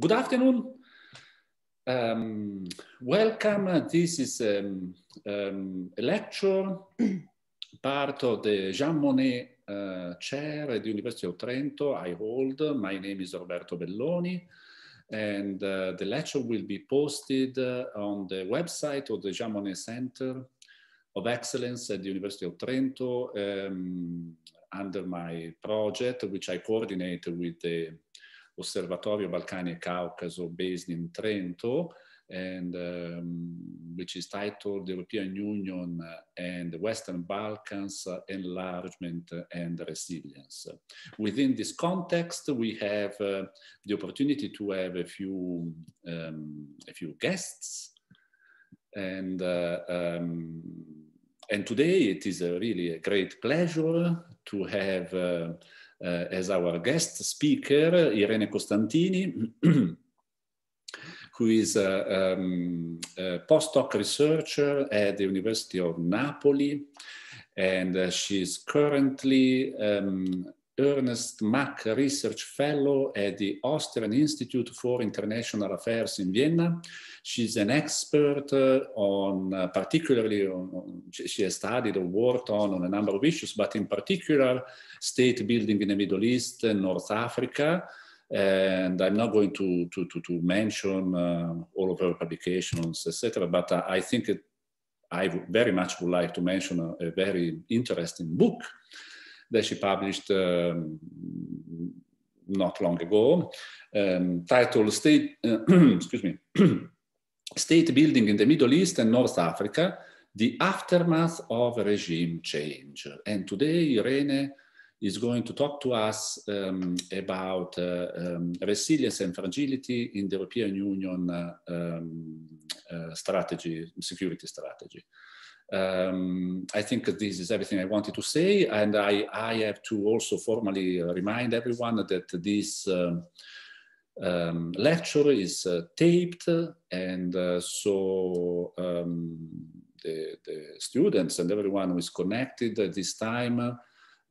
Good afternoon. Um, welcome. This is um, um, a lecture, part of the Jean Monnet uh, Chair at the University of Trento I hold. My name is Roberto Belloni and uh, the lecture will be posted uh, on the website of the Jean Monnet Center of Excellence at the University of Trento um, under my project, which I coordinate with the Osservatorio Balcani e Caucaso based in Trento, and um, which is titled the European Union and the Western Balkans Enlargement and Resilience. Within this context, we have uh, the opportunity to have a few, um, a few guests and uh, um, and today it is a really a great pleasure to have uh, as our guest speaker Irene Costantini, who is a, um, a, postdoc researcher at the University of Napoli. And uh, she's currently um, Ernest Mach Research Fellow at the Austrian Institute for International Affairs in Vienna. She's an expert uh, on, uh, particularly, on, she has studied or worked on, on a number of issues, but in particular, state building in the Middle East and North Africa. And I'm not going to, to, to, to mention uh, all of her publications, etc. But I think it, I very much would like to mention a, a very interesting book that she published um, not long ago, um, titled State, uh, excuse me, State Building in the Middle East and North Africa, the Aftermath of Regime Change. And today, Irene is going to talk to us um, about uh, um, resilience and fragility in the European Union uh, um, uh, strategy, security strategy. Um, I think this is everything I wanted to say, and I, I have to also formally remind everyone that this um, um, lecture is uh, taped, and uh, so um, the, the, students and everyone who is connected at this time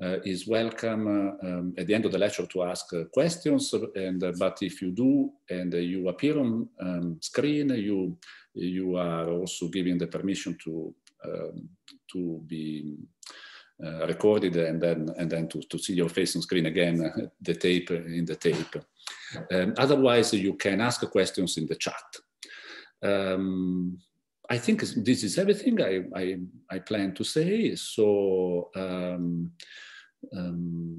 uh, is welcome uh, um, at the end of the lecture to ask uh, questions. And uh, but if you do and you appear on um, screen, you you are also given the permission to um, to be uh, recorded and then and then to, to see your face on screen again, uh, the tape in the tape. Um, otherwise, you can ask questions in the chat. Um, I think this is everything I, I, I plan to say. So um, um,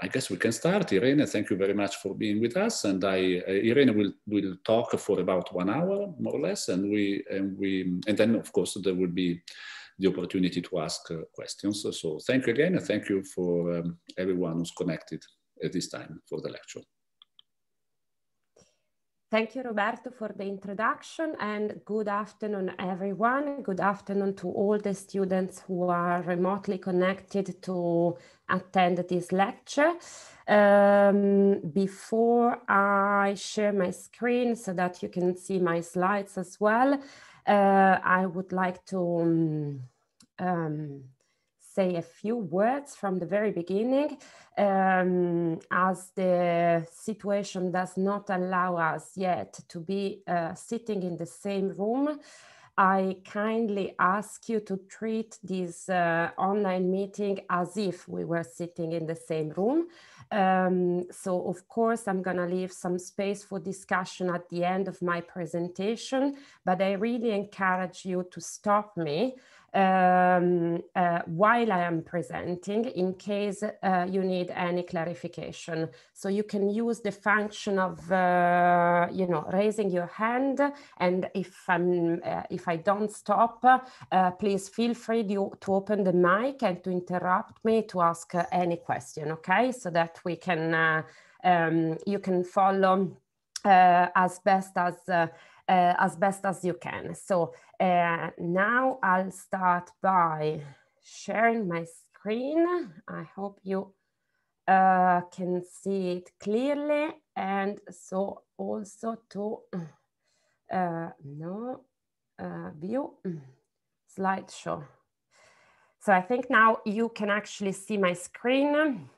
I guess we can start. Irene, thank you very much for being with us. And I, uh, Irene will, will talk for about one hour, more or less. And we, and we, and then of course there will be the opportunity to ask uh, questions. So thank you again. And thank you for um, everyone who's connected at this time for the lecture. Thank you, Roberto, for the introduction and good afternoon, everyone. Good afternoon to all the students who are remotely connected to attend this lecture. Um, before I share my screen so that you can see my slides as well, uh, I would like to um, um, say a few words from the very beginning um, as the situation does not allow us yet to be uh, sitting in the same room. I kindly ask you to treat this uh, online meeting as if we were sitting in the same room. Um, so of course, I'm gonna leave some space for discussion at the end of my presentation, but I really encourage you to stop me um, uh, while I am presenting in case uh, you need any clarification. So you can use the function of, uh, you know, raising your hand. And if, I'm, uh, if I don't stop, uh, please feel free to, to open the mic and to interrupt me to ask uh, any question, okay? So that we can, um, you can follow as best as uh, as best as you can. So uh, now I'll start by sharing my screen. I hope you uh, can see it clearly. And so also to, uh, no, uh, view, slideshow. So I think now you can actually see my screen.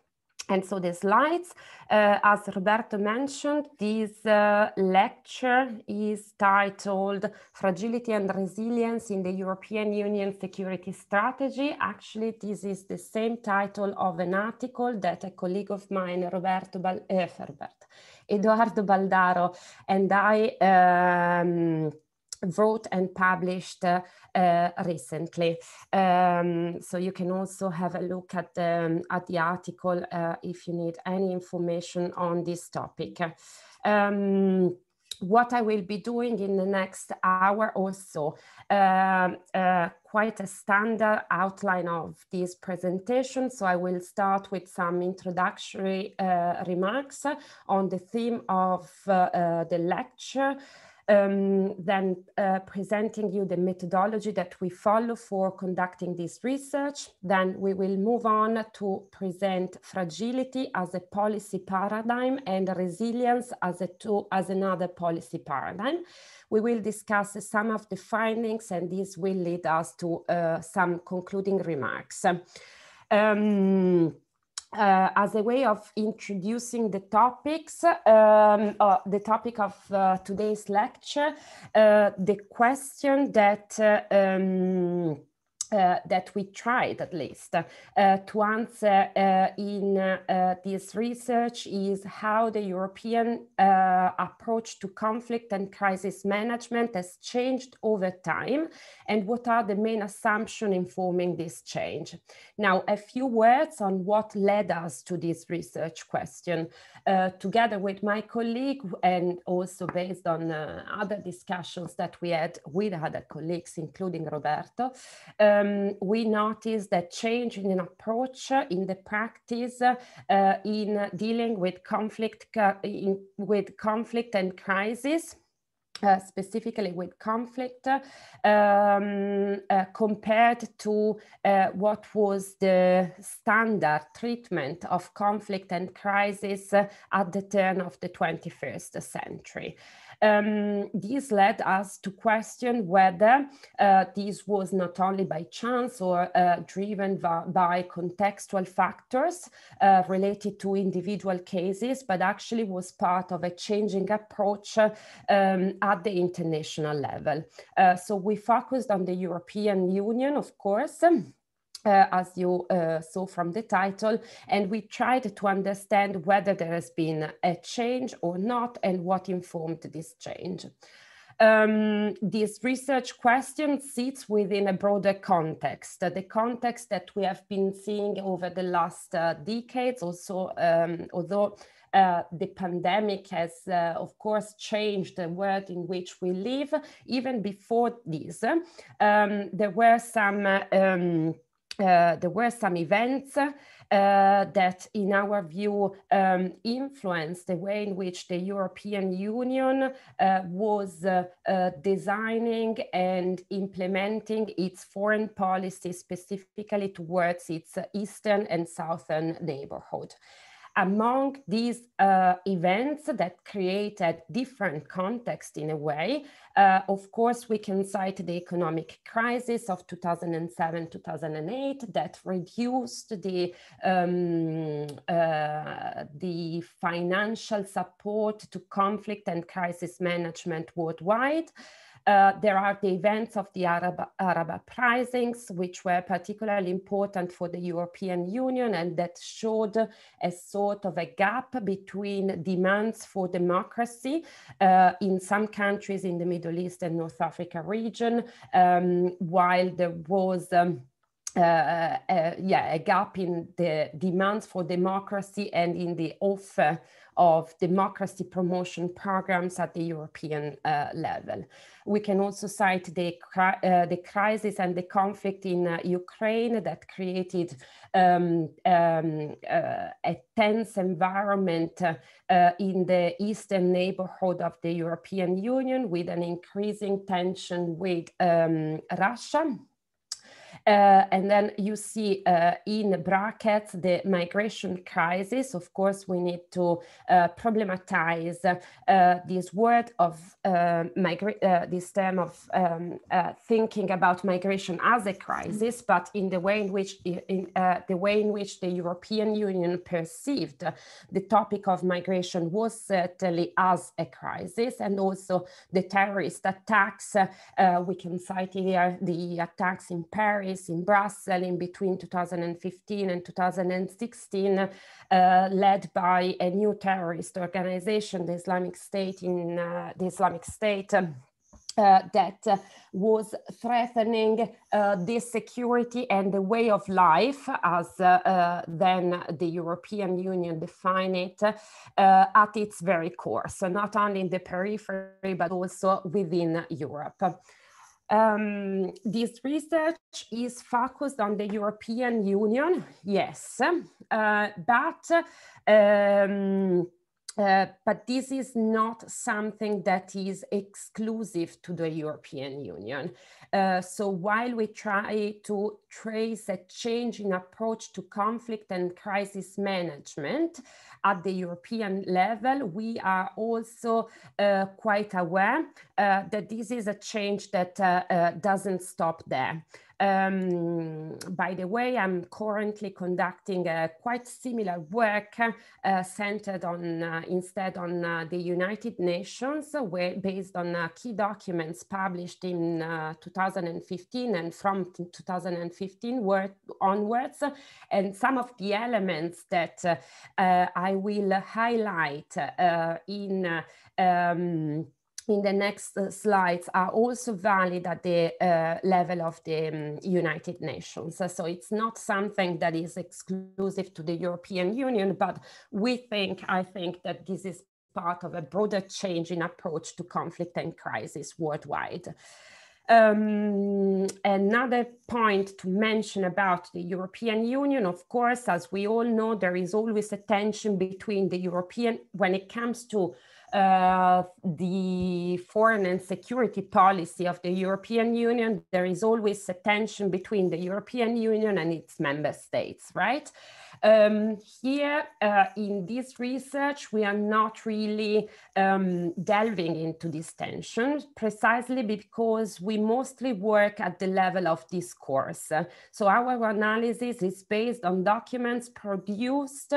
And so the slides, uh, as Roberto mentioned, this uh, lecture is titled Fragility and Resilience in the European Union Security Strategy. Actually, this is the same title of an article that a colleague of mine, Roberto Bal uh, Edoardo Baldaro, and I um, wrote and published uh, uh, recently. Um, so you can also have a look at the, at the article uh, if you need any information on this topic. Um, what I will be doing in the next hour or so, uh, uh, quite a standard outline of this presentation. So I will start with some introductory uh, remarks on the theme of uh, the lecture, um, then uh, presenting you the methodology that we follow for conducting this research. Then we will move on to present fragility as a policy paradigm and resilience as, a two, as another policy paradigm. We will discuss some of the findings and this will lead us to uh, some concluding remarks. Um, uh, as a way of introducing the topics, um, uh, the topic of uh, today's lecture, uh, the question that uh, um, uh, that we tried at least uh, to answer uh, in uh, this research is how the European uh, approach to conflict and crisis management has changed over time and what are the main assumptions informing this change. Now, a few words on what led us to this research question. Uh, together with my colleague and also based on other discussions that we had with other colleagues, including Roberto, um, we noticed that change in an approach in the practice uh, in dealing with conflict, in, with conflict and crisis uh, specifically with conflict um, uh, compared to uh, what was the standard treatment of conflict and crisis at the turn of the 21st century. Um, this led us to question whether uh, this was not only by chance or uh, driven by contextual factors uh, related to individual cases, but actually was part of a changing approach um, at the international level. Uh, so we focused on the European Union, of course, uh, as you uh, saw from the title, and we tried to understand whether there has been a change or not and what informed this change. Um, this research question sits within a broader context, the context that we have been seeing over the last uh, decades. Also, um, although uh, the pandemic has, uh, of course, changed the world in which we live. Even before this, um, there were some um, uh, there were some events uh, that, in our view, um, influenced the way in which the European Union uh, was uh, uh, designing and implementing its foreign policy specifically towards its eastern and southern neighborhood among these uh, events that created different context in a way, uh, of course, we can cite the economic crisis of 2007, 2008 that reduced the, um, uh, the financial support to conflict and crisis management worldwide. Uh, there are the events of the Arab, Arab uprisings, which were particularly important for the European Union and that showed a sort of a gap between demands for democracy uh, in some countries in the Middle East and North Africa region, um, while there was um, yeah, a gap in the demands for democracy and in the offer of democracy promotion programs at the European uh, level. We can also cite the, uh, the crisis and the conflict in uh, Ukraine that created um, um, uh, a tense environment uh, in the eastern neighborhood of the European Union with an increasing tension with um, Russia Uh, and then you see uh, in brackets the migration crisis. Of course, we need to uh, problematize uh, this word of uh, uh, this term of um, thinking about migration as a crisis, but in the way in which in the way in which the European Union perceived the topic of migration was certainly as a crisis, and also the terrorist attacks. we can cite here the attacks in Paris in Brussels in between 2015 and 2016, uh, led by a new terrorist organization, the Islamic State in uh, the Islamic State. Um, uh, that uh, was threatening uh, this security and the way of life as uh, uh, then the European Union defined it uh, at its very core. So not only in the periphery, but also within Europe. Um, this research is focused on the European Union, yes, uh, but um, uh, but this is not something that is exclusive to the European Union. Uh, so while we try to trace a change in approach to conflict and crisis management, at the European level, we are also uh, quite aware uh, that this is a change that uh, doesn't stop there. Um, by the way, I'm currently conducting a quite similar work uh, centered on uh, instead on uh, the United Nations, where, based on uh, key documents published in uh, 2015 and from 2015 onwards. And some of the elements that uh, I will highlight in um, in the next uh, slides are also valid at the uh, level of the um, United Nations. So it's not something that is exclusive to the European Union, but we think, I think that this is part of a broader change in approach to conflict and crisis worldwide. Um, another point to mention about the European Union, of course, as we all know, there is always a tension between the European, when it comes to the foreign and security policy of the European Union, there is always a tension between the European Union and its member states, right? Um, here uh, in this research, we are not really um, delving into this tension precisely because we mostly work at the level of discourse. So our analysis is based on documents produced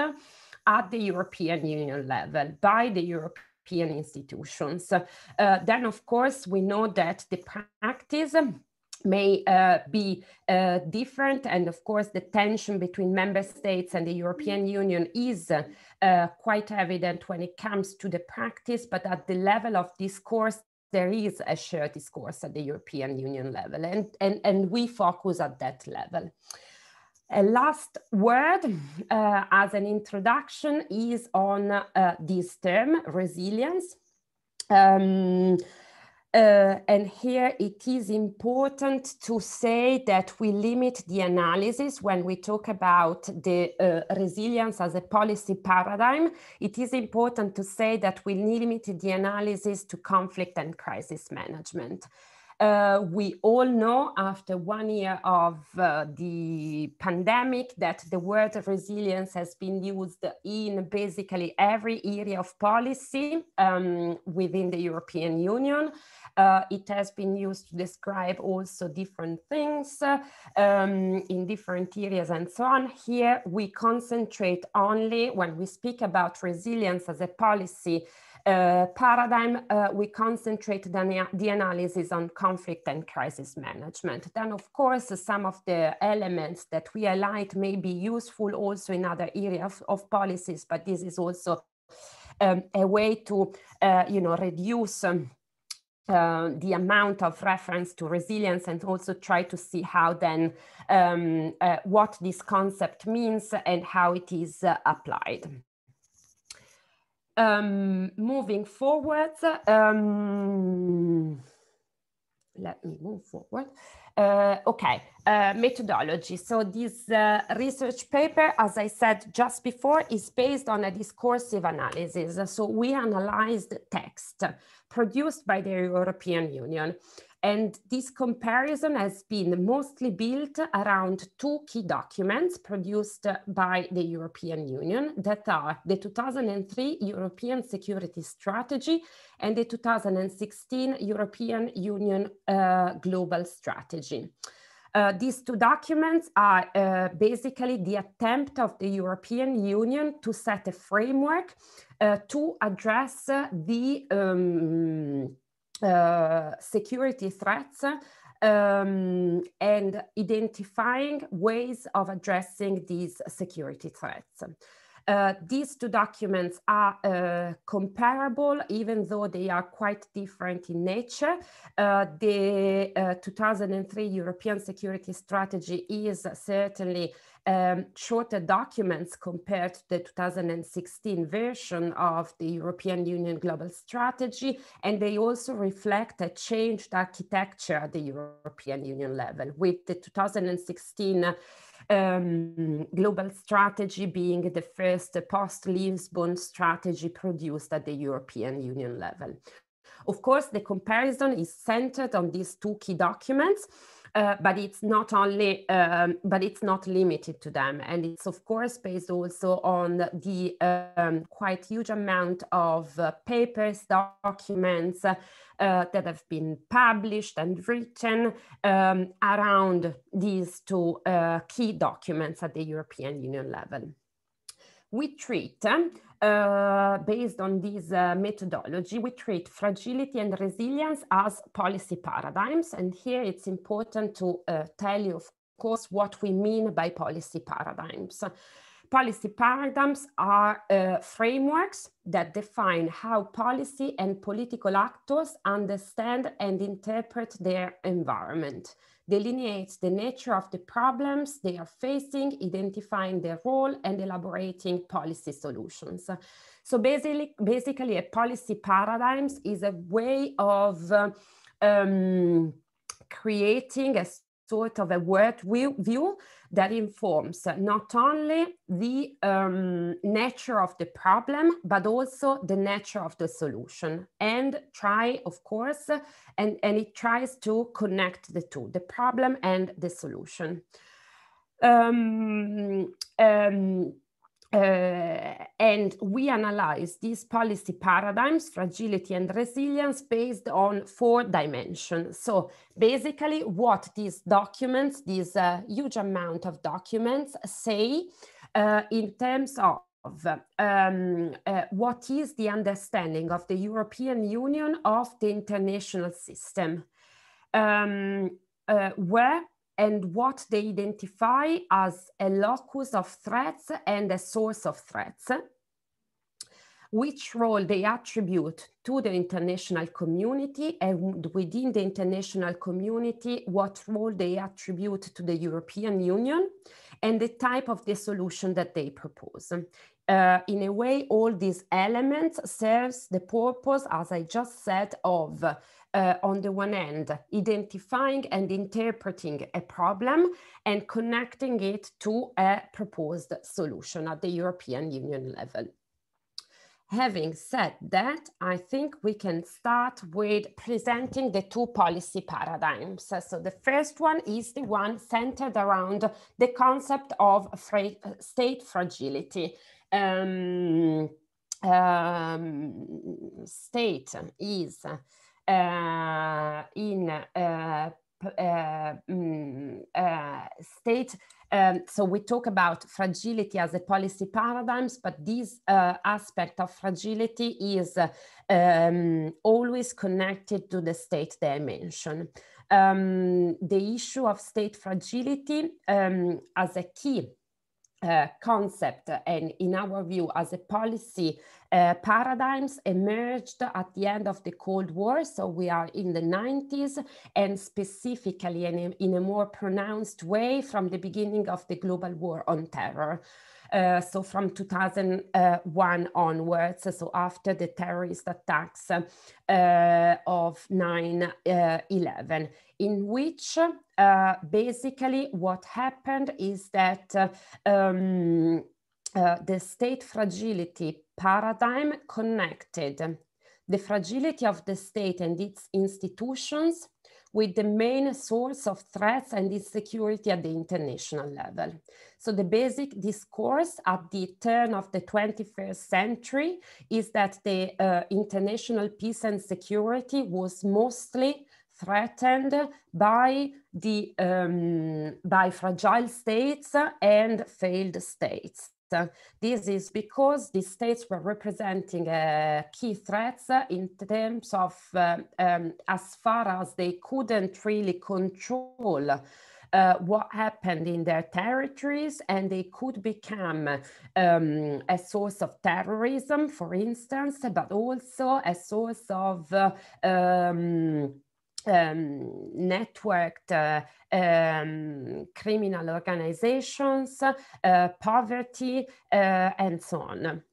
at the European Union level by the European European institutions. Uh, then, of course, we know that the practice may uh, be uh, different. And of course, the tension between member states and the European Union is uh, quite evident when it comes to the practice, but at the level of discourse, there is a shared discourse at the European Union level, and, and, and we focus at that level. A last word uh, as an introduction is on uh, this term, resilience. Um, uh, and here it is important to say that we limit the analysis when we talk about the uh, resilience as a policy paradigm. It is important to say that we limit the analysis to conflict and crisis management. Uh, we all know after one year of uh, the pandemic that the word resilience has been used in basically every area of policy um, within the European Union. Uh, it has been used to describe also different things um, in different areas and so on. Here we concentrate only when we speak about resilience as a policy paradigm, uh, we concentrate the, the, analysis on conflict and crisis management. Then, of course, some of the elements that we highlight may be useful also in other areas of, of policies, but this is also um, a way to, uh, you know, reduce um, uh, the amount of reference to resilience and also try to see how then um, uh, what this concept means and how it is uh, applied um, moving forward, um, let me move forward. Uh, okay, uh, methodology. So this uh, research paper, as I said just before, is based on a discursive analysis. So we analyzed text produced by the European Union And this comparison has been mostly built around two key documents produced by the European Union that are the 2003 European Security Strategy and the 2016 European Union uh, Global Strategy. Uh, these two documents are uh, basically the attempt of the European Union to set a framework uh, to address the um, security threats um, and identifying ways of addressing these security threats. Uh, these two documents are uh, comparable, even though they are quite different in nature. Uh, the uh, 2003 European Security Strategy is certainly um, shorter documents compared to the 2016 version of the European Union Global Strategy, and they also reflect a changed architecture at the European Union level, with the 2016 um, global strategy being the first post-Lisbon strategy produced at the European Union level. Of course, the comparison is centered on these two key documents, uh, but it's not only, um, but it's not limited to them. And it's of course based also on the um, quite huge amount of uh, papers, documents uh, that have been published and written um, around these two uh, key documents at the European Union level. We treat uh, based on this uh, methodology, we treat fragility and resilience as policy paradigms. And here it's important to uh, tell you, of course, what we mean by policy paradigms. Policy paradigms are uh, frameworks that define how policy and political actors understand and interpret their environment delineates the nature of the problems they are facing, identifying their role and elaborating policy solutions. So basically, basically a policy paradigms is a way of um, creating a sort of a world view that informs not only the um, nature of the problem, but also the nature of the solution. And try, of course, and, and it tries to connect the two, the problem and the solution. Um, um, uh, and we analyze these policy paradigms, fragility and resilience, based on four dimensions. So basically what these documents, these uh, huge amount of documents say uh, in terms of um, uh, what is the understanding of the European Union of the international system, um, uh, where and what they identify as a locus of threats and a source of threats, which role they attribute to the international community and within the international community, what role they attribute to the European Union and the type of the solution that they propose. Uh, in a way, all these elements serves the purpose, as I just said, of uh, on the one end, identifying and interpreting a problem and connecting it to a proposed solution at the European Union level. Having said that, I think we can start with presenting the two policy paradigms. So the first one is the one centered around the concept of state fragility. Um, um, state is uh, in uh, state um, so we talk about fragility as a policy paradigms, but this uh, aspect of fragility is uh, um, always connected to the state dimension. Um, the issue of state fragility um, as a key uh, concept and in our view as a policy uh, paradigms emerged at the end of the Cold War. So we are in the 90s and specifically in a, in a more pronounced way from the beginning of the global war on terror. Uh, so from 2001 onwards, so after the terrorist attacks uh, of 9-11, uh, in which uh, basically what happened is that um, the state fragility paradigm connected the fragility of the state and its institutions with the main source of threats and insecurity at the international level. So the basic discourse at the turn of the 21st century is that the uh, international peace and security was mostly threatened by the um, by fragile states and failed states. This is because the states were representing uh, key threats in terms of uh, um, as far as they couldn't really control uh, what happened in their territories and they could become um, a source of terrorism, for instance, but also a source of uh, um, um, networked uh, um, criminal organizations, uh, poverty, uh, and so on.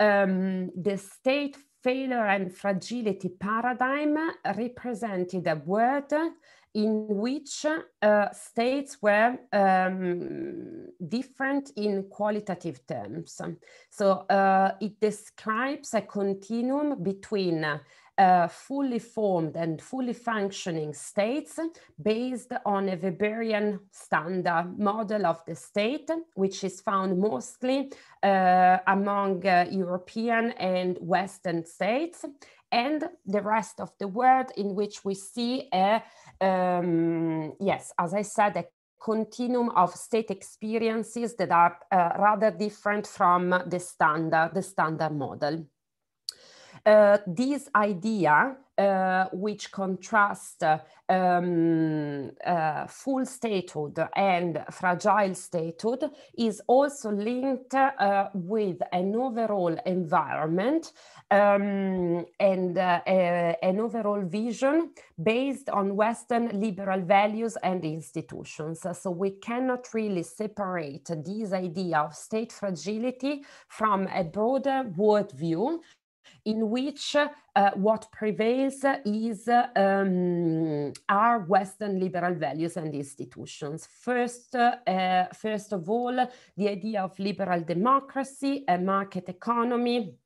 Um, the state failure and fragility paradigm represented a world in which uh, states were um, different in qualitative terms. So uh, it describes a continuum between fully formed and fully functioning states based on a Weberian standard model of the state, which is found mostly uh, among uh, European and Western states, and the rest of the world in which we see a, um, yes, as I said, a continuum of state experiences that are uh, rather different from the standard, the standard model. Uh, this idea, uh, which contrasts um, uh, full statehood and fragile statehood, is also linked uh, with an overall environment um, and uh, a, an overall vision based on Western liberal values and institutions. So we cannot really separate this idea of state fragility from a broader worldview in which uh, what prevails is um, our Western liberal values and institutions. First, uh, first of all, the idea of liberal democracy, a market economy,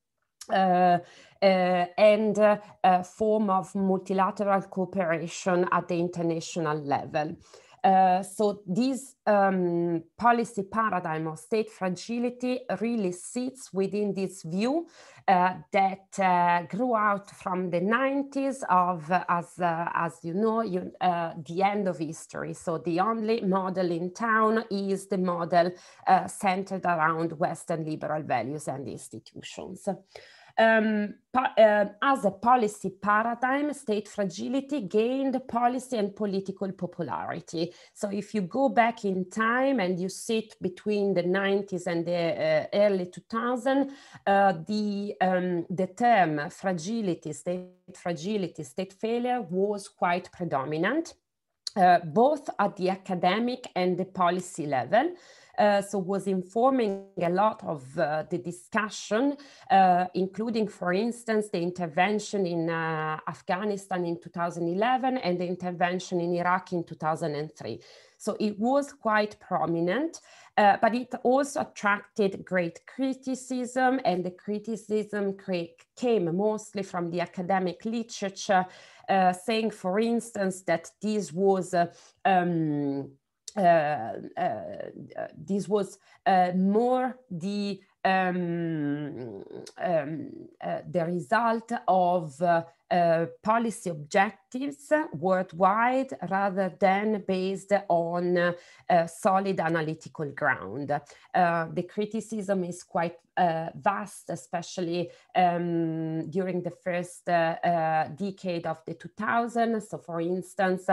uh, uh, and uh, a form of multilateral cooperation at the international level. Uh, so this um, policy paradigm of state fragility really sits within this view uh, that uh, grew out from the 90s of, uh, as, uh, as you know, you, the end of history. So the only model in town is the model centered around Western liberal values and institutions. Um, uh, as a policy paradigm, state fragility gained policy and political popularity. So if you go back in time and you sit between the 90s and the uh, early 2000s, uh, the, um, the term fragility, state fragility, state failure was quite predominant. Uh, both at the academic and the policy level. Uh, so was informing a lot of uh, the discussion, uh, including, for instance, the intervention in uh, Afghanistan in 2011 and the intervention in Iraq in 2003. So it was quite prominent, uh, but it also attracted great criticism, and the criticism came mostly from the academic literature, saying, for instance, that this was um, uh, uh, this was uh, more the um, um, the result of uh, policy objectives worldwide rather than based on uh, solid analytical ground. Uh, the criticism is quite uh, vast, especially um, during the first uh, uh, decade of the 2000s. So, for instance,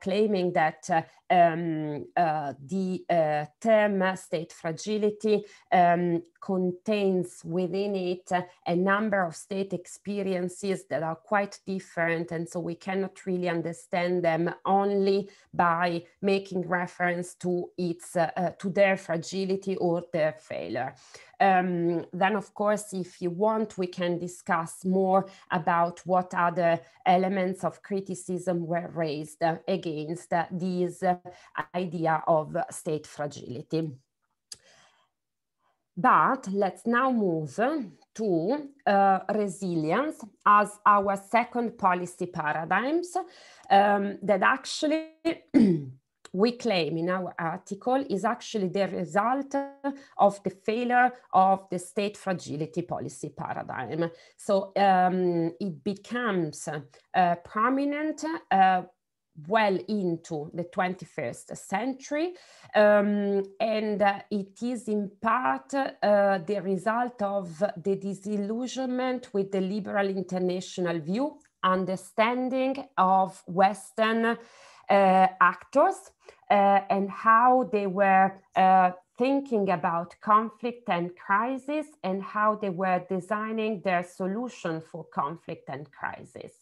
claiming that um, the term state fragility um, contains within it a number of state experiences that are quite different. And so we cannot really understand them only by making reference to its, uh, uh, to their fragility or their failure. Um, then, of course, if you want, we can discuss more about what other elements of criticism were raised against this idea of state fragility. But let's now move to uh, resilience as our second policy paradigms um, that actually we claim in our article is actually the result of the failure of the state fragility policy paradigm. So um, it becomes uh, prominent uh, well into the 21st century. Um, and uh, it is in part uh, the result of the disillusionment with the liberal international view, understanding of Western uh, actors uh, and how they were uh, thinking about conflict and crisis and how they were designing their solution for conflict and crisis.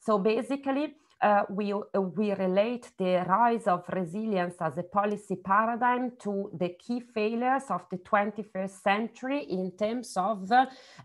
So basically, uh, we, uh, we relate the rise of resilience as a policy paradigm to the key failures of the 21st century in terms of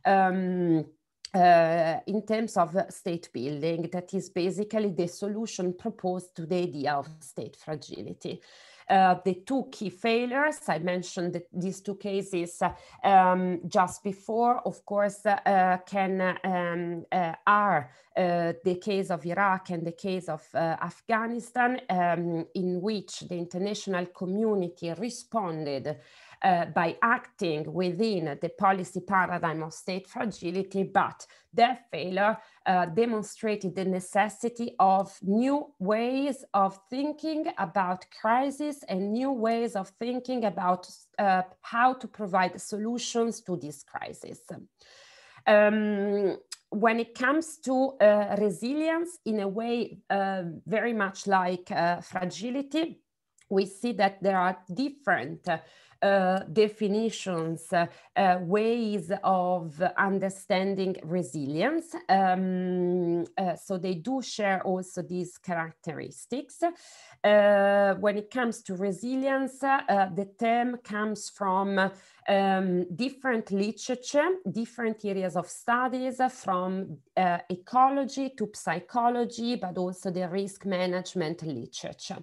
um, uh, in terms of state building, that is basically the solution proposed to the idea of state fragility. Uh, the two key failures, I mentioned these two cases um, just before, of course, uh, can um, uh, are uh, the case of Iraq and the case of uh, Afghanistan, um, in which the international community responded uh, by acting within the policy paradigm of state fragility, but their failure uh, demonstrated the necessity of new ways of thinking about crisis and new ways of thinking about uh, how to provide solutions to this crisis. Um, when it comes to uh, resilience, in a way uh, very much like uh, fragility, we see that there are different uh, definitions, uh, uh, ways of understanding resilience. Um, uh, so they do share also these characteristics. Uh, when it comes to resilience, the term comes from um, different literature, different areas of studies from ecology to psychology, but also the risk management literature.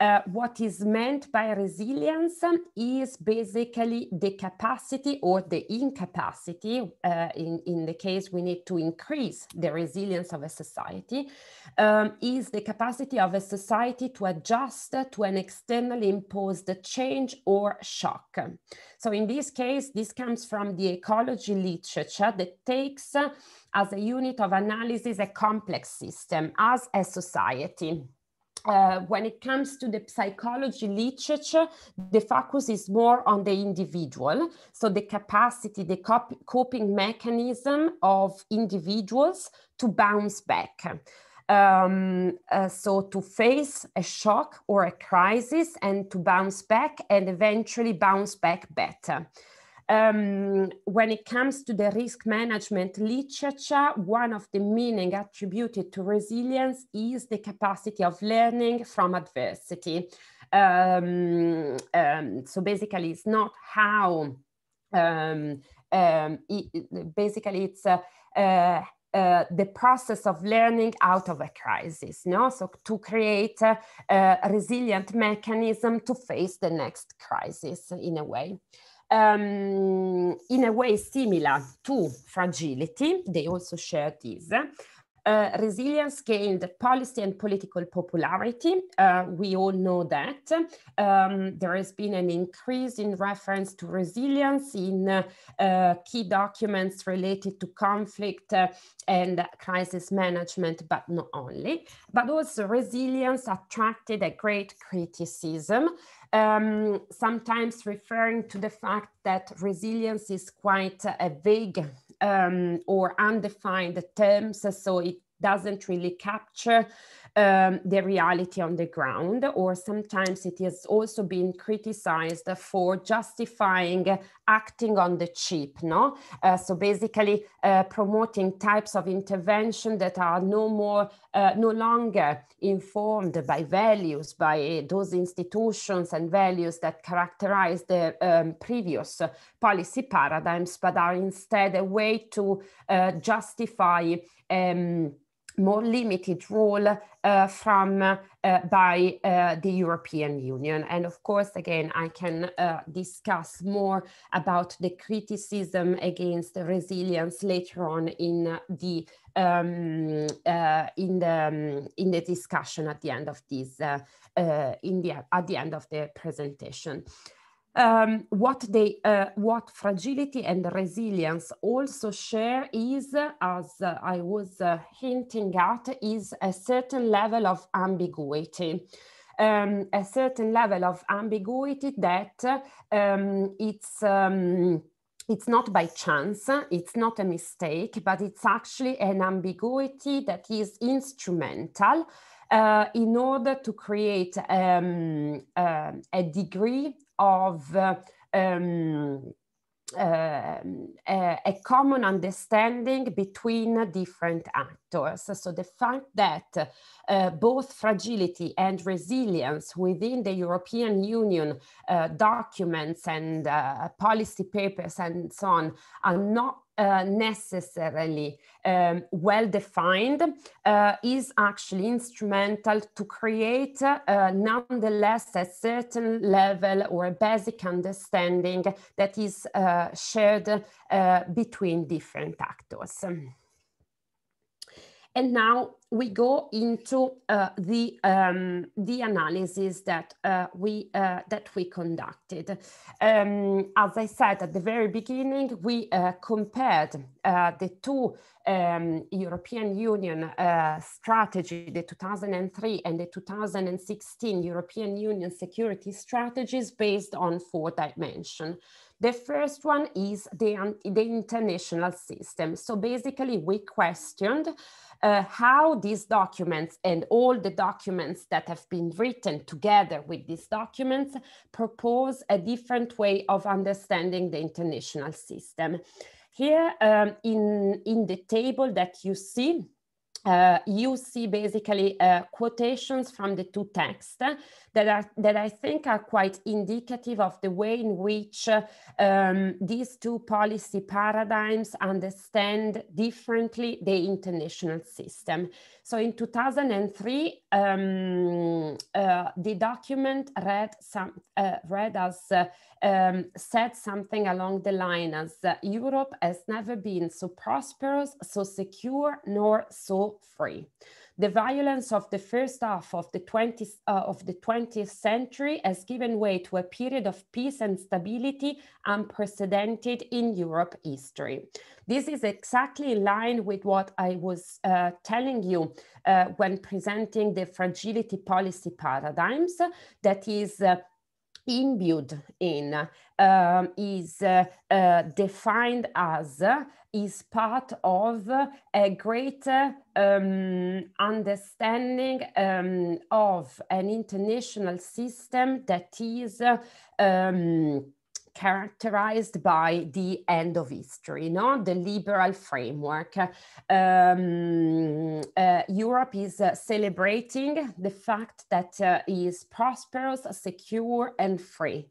Uh, what is meant by resilience is basically the capacity or the incapacity, uh, in, in the case we need to increase the resilience of a society, um, is the capacity of a society to adjust to an externally imposed change or shock. So in this case, this comes from the ecology literature that takes uh, as a unit of analysis a complex system as a society uh, when it comes to the psychology literature, the focus is more on the individual. So the capacity, the cop coping mechanism of individuals to bounce back. Um, uh, so to face a shock or a crisis and to bounce back and eventually bounce back better. Um, when it comes to the risk management literature, one of the meaning attributed to resilience is the capacity of learning from adversity. Um, um, so basically, it's not how, um, um, it, basically, it's uh, uh, uh, the process of learning out of a crisis, no? So to create a, a resilient mechanism to face the next crisis in a way um, in a way similar to fragility, they also share this. Uh, resilience gained policy and political popularity. Uh, we all know that. Um, there has been an increase in reference to resilience in uh, key documents related to conflict uh, and crisis management, but not only. But also resilience attracted a great criticism um, sometimes referring to the fact that resilience is quite a vague um, or undefined term, so it doesn't really capture um, the reality on the ground, or sometimes it has also been criticized for justifying acting on the cheap. No, uh, so basically uh, promoting types of intervention that are no more, uh, no longer informed by values, by those institutions and values that characterize the um, previous policy paradigms, but are instead a way to uh, justify. Um, more limited role uh, from uh, by uh, the European Union. And of course, again, I can uh, discuss more about the criticism against the resilience later on in the um, uh, in the um, in the discussion at the end of this uh, in the at the end of the presentation um, what they uh, what fragility and resilience also share is as uh, i was uh, hinting at is a certain level of ambiguity. Um, a certain level of ambiguity that um, it's um, it's not by chance, it's not a mistake, but it's actually an ambiguity that is instrumental uh, in order to create um, uh, a degree of um, uh, a, a, common understanding between different actors. So the fact that uh, both fragility and resilience within the European Union uh, documents and uh, policy papers and so on are not uh, necessarily um, well defined uh, is actually instrumental to create uh, nonetheless a certain level or a basic understanding that is uh, shared uh, between different actors. And now we go into uh, the um, the analysis that uh, we uh, that we conducted. Um, as I said at the very beginning, we uh, compared uh, the two um, European Union uh, strategy, the 2003 and the 2016 European Union security strategies based on four dimensions. The first one is the, the international system. So basically we questioned uh, how these documents and all the documents that have been written together with these documents propose a different way of understanding the international system. Here um, in, in the table that you see, uh, you see basically uh, quotations from the two texts that are that I think are quite indicative of the way in which uh, um, these two policy paradigms understand differently the international system. So in 2003, um, uh, the document read some uh, read as uh, um, said something along the line as Europe has never been so prosperous, so secure, nor so free. The violence of the first half of the 20th, uh, of the 20th century has given way to a period of peace and stability unprecedented in Europe history. This is exactly in line with what I was uh, telling you uh, when presenting the fragility policy paradigms, that is uh, imbued in um, is uh, uh, defined as uh, is part of a greater um, understanding um, of an international system that is um, characterized by the end of history, no? the liberal framework. Um, uh, Europe is uh, celebrating the fact that uh, is prosperous, secure, and free.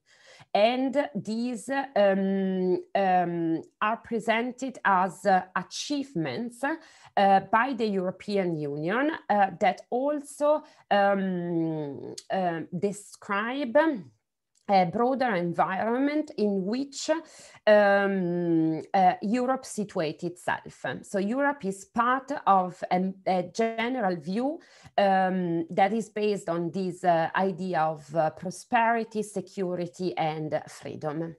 And these um, um, are presented as uh, achievements uh, by the European Union uh, that also um, describe a broader environment in which um, uh, Europe situates itself. So Europe is part of a, a general view um, that is based on this uh, idea of uh, prosperity, security, and freedom.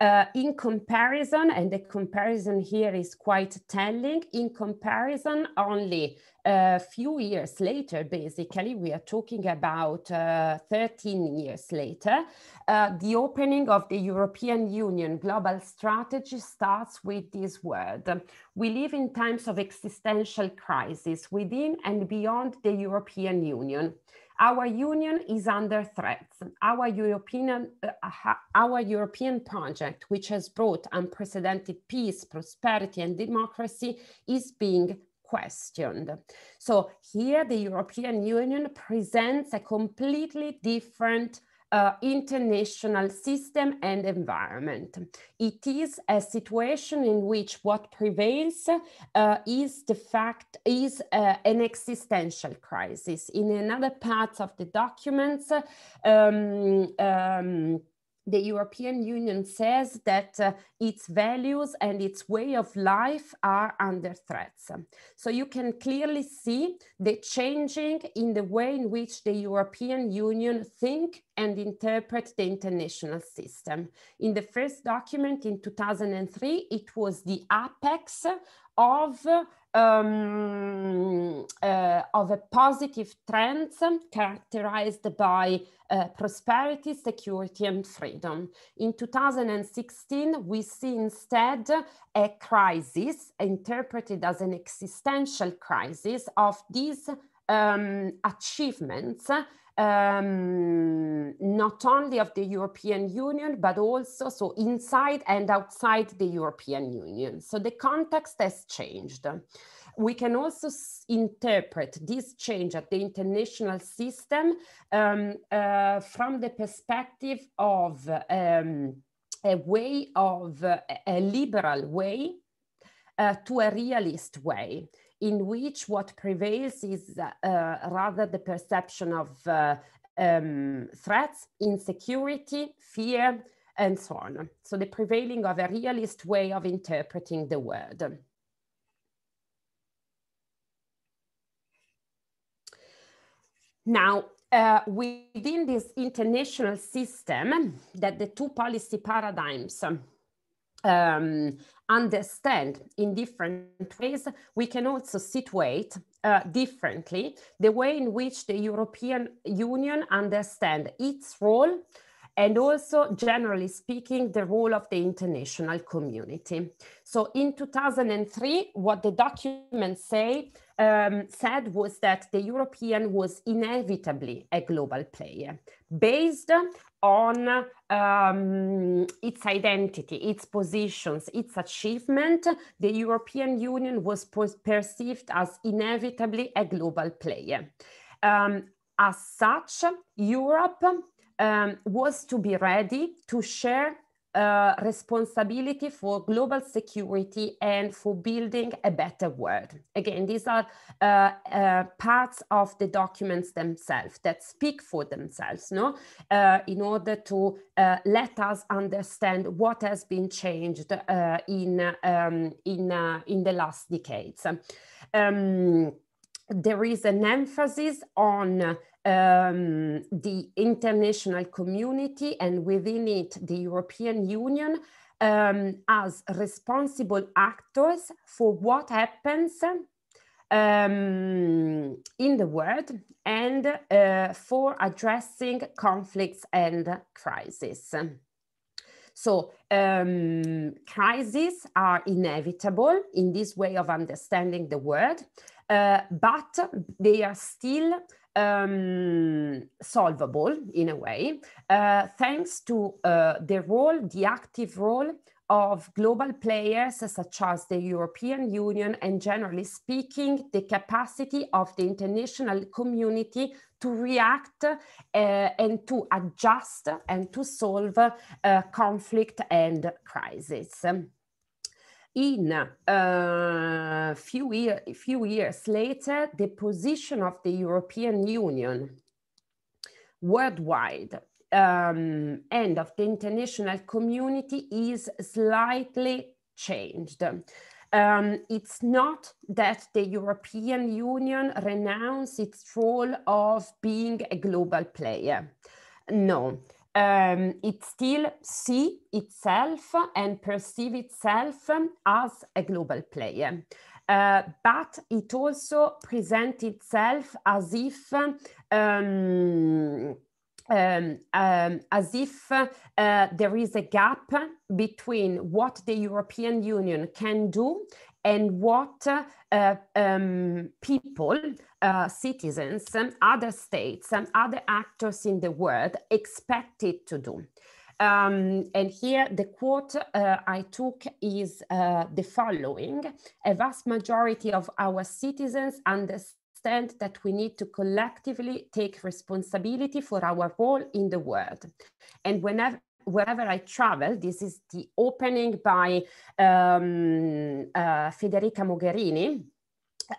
Uh, in comparison, and the comparison here is quite telling, in comparison, only a few years later, basically, we are talking about uh, 13 years later, uh, the opening of the European Union global strategy starts with this word. We live in times of existential crisis within and beyond the European Union. Our union is under threat. Our European, uh, our European project, which has brought unprecedented peace, prosperity, and democracy, is being questioned. So here the European Union presents a completely different uh, international system and environment. It is a situation in which what prevails uh, is the fact is uh, an existential crisis. In another part of the documents, um, um, the European Union says that uh, its values and its way of life are under threats. So you can clearly see the changing in the way in which the European Union think and interpret the international system. In the first document in 2003, it was the apex of um, uh, of a positive trend characterized by uh, prosperity, security, and freedom. In 2016, we see instead a crisis interpreted as an existential crisis of these um, achievements um, not only of the European Union, but also so inside and outside the European Union. So the context has changed. We can also interpret this change at the international system um, uh, from the perspective of um, a way of uh, a liberal way uh, to a realist way in which what prevails is uh, rather the perception of uh, um, threats, insecurity, fear, and so on. So the prevailing of a realist way of interpreting the word. Now, uh, within this international system that the two policy paradigms um, understand in different ways, we can also situate uh, differently the way in which the European Union understand its role and also, generally speaking, the role of the international community. So in 2003, what the documents say um, said was that the European was inevitably a global player based on um, its identity, its positions, its achievement, the European Union was perceived as inevitably a global player. Um, as such, Europe um, was to be ready to share uh, responsibility for global security and for building a better world. Again, these are uh, uh, parts of the documents themselves that speak for themselves, no? Uh, in order to uh, let us understand what has been changed in, um, in, in the last decades. Um, there is an emphasis on um, the international community and within it the European Union um, as responsible actors for what happens um, in the world and uh, for addressing conflicts and crises. So um, crises are inevitable in this way of understanding the world, uh, but they are still um, solvable in a way, uh, thanks to uh, the role, the active role of global players such as the European Union and generally speaking, the capacity of the international community to react uh, and to adjust and to solve uh, conflict and crisis in a uh, few, year, few years later, the position of the European Union worldwide um, and of the international community is slightly changed. Um, it's not that the European Union renounced its role of being a global player. No, um, it still see itself and perceive itself as a global player. Uh, but it also presents itself as if um, um, um, as if uh, there is a gap between what the European Union can do and what uh, um, people, uh, citizens, other states, and other actors in the world expect it to do. Um, and here the quote uh, I took is uh, the following A vast majority of our citizens understand that we need to collectively take responsibility for our role in the world. And whenever wherever I travel, this is the opening by um, uh, Federica Mogherini,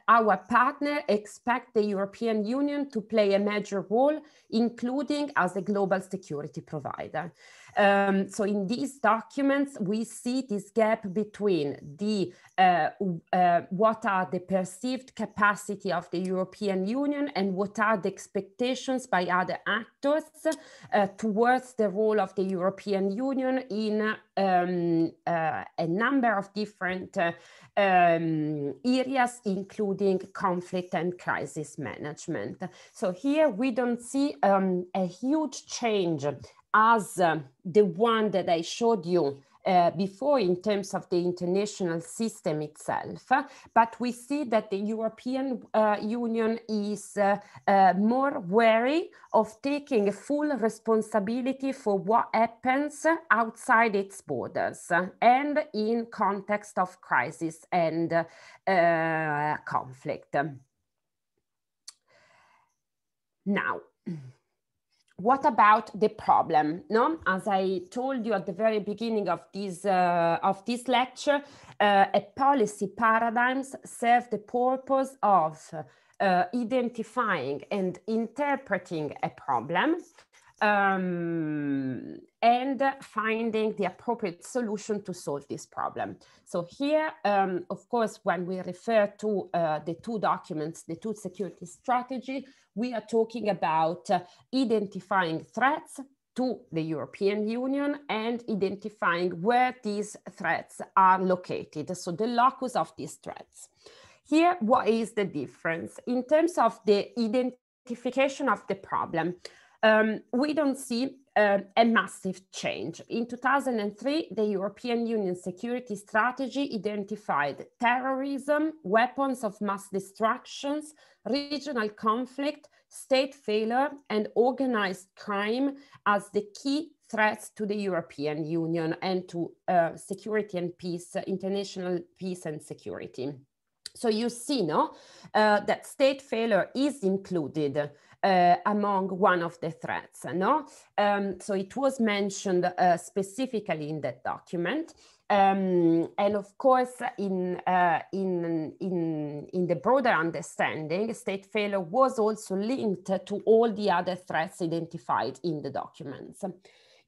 our partner expect the European Union to play a major role, including as a global security provider. Um, so in these documents, we see this gap between the uh, uh, what are the perceived capacity of the European Union and what are the expectations by other actors uh, towards the role of the European Union in um, uh, a number of different uh, um, areas, including conflict and crisis management. So here we don't see um, a huge change as uh, the one that I showed you uh, before in terms of the international system itself, but we see that the European uh, Union is uh, uh more wary of taking full responsibility for what happens outside its borders and in context of crisis and uh, conflict. Now, what about the problem no as i told you at the very beginning of this uh, of this lecture uh, a policy paradigms serve the purpose of uh, identifying and interpreting a problem um, and finding the appropriate solution to solve this problem. So here, um, of course, when we refer to uh, the two documents, the two security strategy, we are talking about uh, identifying threats to the European Union and identifying where these threats are located. So the locus of these threats. Here, what is the difference? In terms of the identification of the problem, um, we don't see uh, a massive change. In 2003, the European Union security strategy identified terrorism, weapons of mass destructions, regional conflict, state failure, and organized crime as the key threats to the European Union and to uh, security and peace, uh, international peace and security. So you see no, uh, that state failure is included uh, among one of the threats. No? Um, so it was mentioned uh, specifically in that document. Um, and of course, in, uh, in, in, in the broader understanding, state failure was also linked to all the other threats identified in the documents.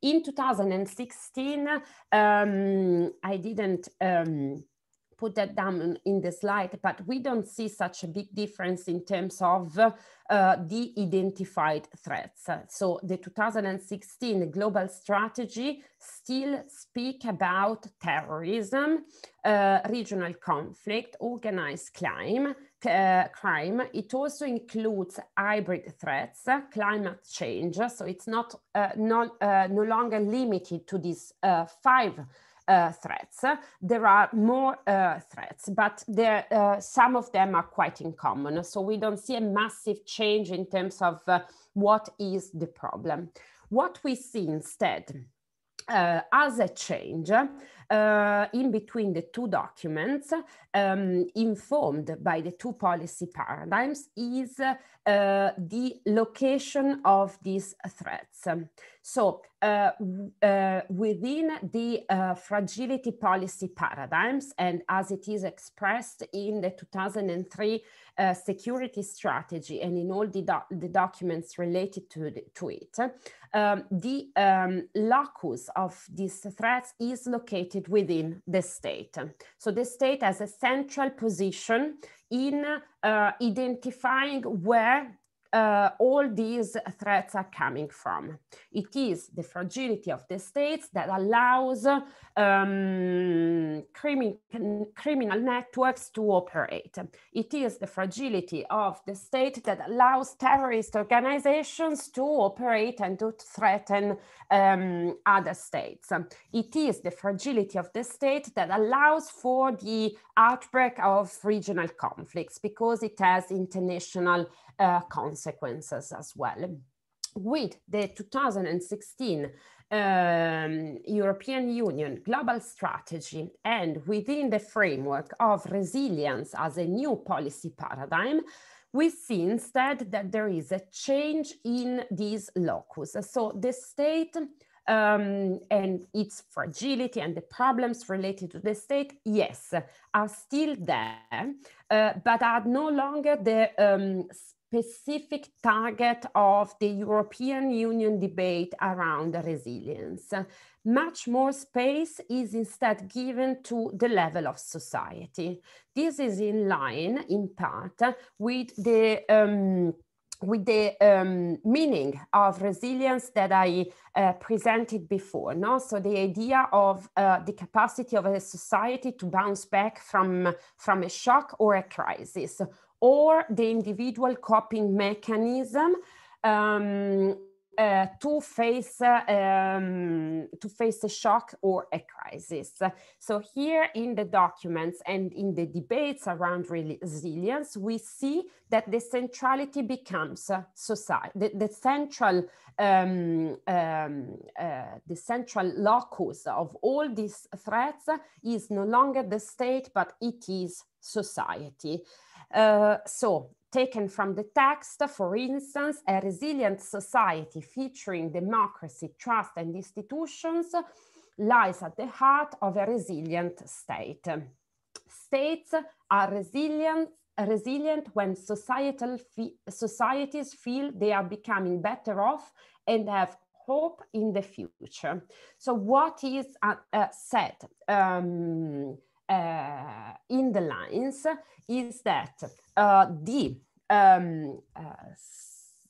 In 2016, um, I didn't um, put that down in the slide, but we don't see such a big difference in terms of uh, the identified threats. So the 2016 global strategy still speak about terrorism, uh, regional conflict, organized crime, uh, crime. It also includes hybrid threats, climate change. So it's not, uh, not uh, no longer limited to these uh, five uh, threats. There are more uh, threats, but there, uh, some of them are quite in common. So we don't see a massive change in terms of uh, what is the problem. What we see instead uh, as a change uh, in between the two documents um, informed by the two policy paradigms is uh, the location of these threats. So uh, uh, within the uh, fragility policy paradigms and as it is expressed in the 2003 uh, security strategy and in all the, the documents related to, the, to it, um, the um, locus of these threats is located within the state. So the state has a central position in uh, identifying where uh, all these threats are coming from. It is the fragility of the states that allows um, crimi criminal networks to operate. It is the fragility of the state that allows terrorist organizations to operate and to threaten um, other states. It is the fragility of the state that allows for the outbreak of regional conflicts because it has international uh, consequences as well. With the 2016 um, European Union global strategy and within the framework of resilience as a new policy paradigm, we see instead that there is a change in these locus. So the state um, and its fragility and the problems related to the state, yes, are still there, uh, but are no longer the um, specific target of the European Union debate around resilience. Much more space is instead given to the level of society. This is in line, in part, with the um, with the um, meaning of resilience that I uh, presented before. No? So the idea of uh, the capacity of a society to bounce back from, from a shock or a crisis, or the individual coping mechanism um, uh, to face uh, um, to face a shock or a crisis. So here in the documents and in the debates around resilience, we see that the centrality becomes society. The, the central um, um, uh, the central locus of all these threats is no longer the state, but it is society. Uh, so taken from the text, for instance, a resilient society featuring democracy, trust and institutions lies at the heart of a resilient state. States are resilient resilient when societal societies feel they are becoming better off and have hope in the future. So what is uh, uh, said um, uh, in the lines is that uh, the um, uh,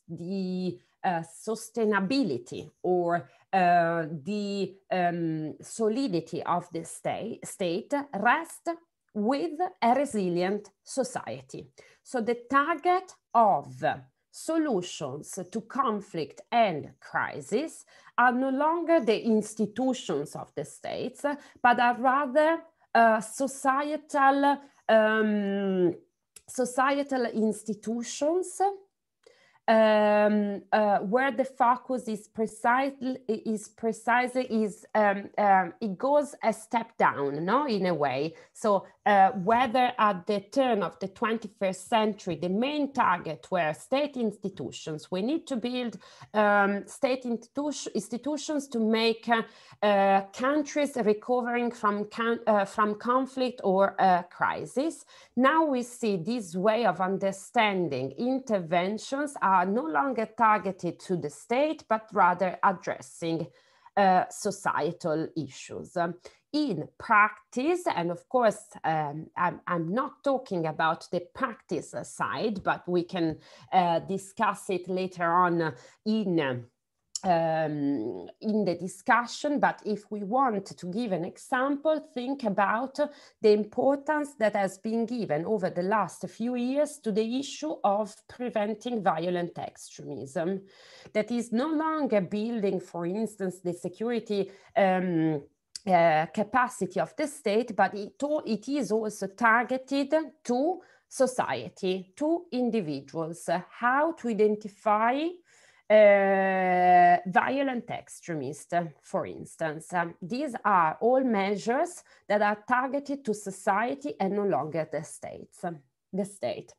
the uh, sustainability or uh, the um, solidity of the state, state rest with a resilient society. So the target of solutions to conflict and crisis are no longer the institutions of the states, but are rather uh, societal um, societal institutions um, uh, where the focus is precisely is precisely is um, um, it goes a step down, no, in a way. So uh, whether at the turn of the 21st century, the main target were state institutions, we need to build um, state institu institutions to make uh countries recovering from uh, from conflict or uh, crisis. Now we see this way of understanding interventions are no longer targeted to the state, but rather addressing uh, societal issues. in practice, and of course, um, I'm, I'm, not talking about the practice side, but we can uh, discuss it later on in um, in the discussion, but if we want to give an example, think about the importance that has been given over the last few years to the issue of preventing violent extremism. That is no longer building, for instance, the security um, uh, capacity of the state, but it, it is also targeted to society, to individuals, how to identify uh, violent extremists, for instance. Um, these are all measures that are targeted to society and no longer the states, the state.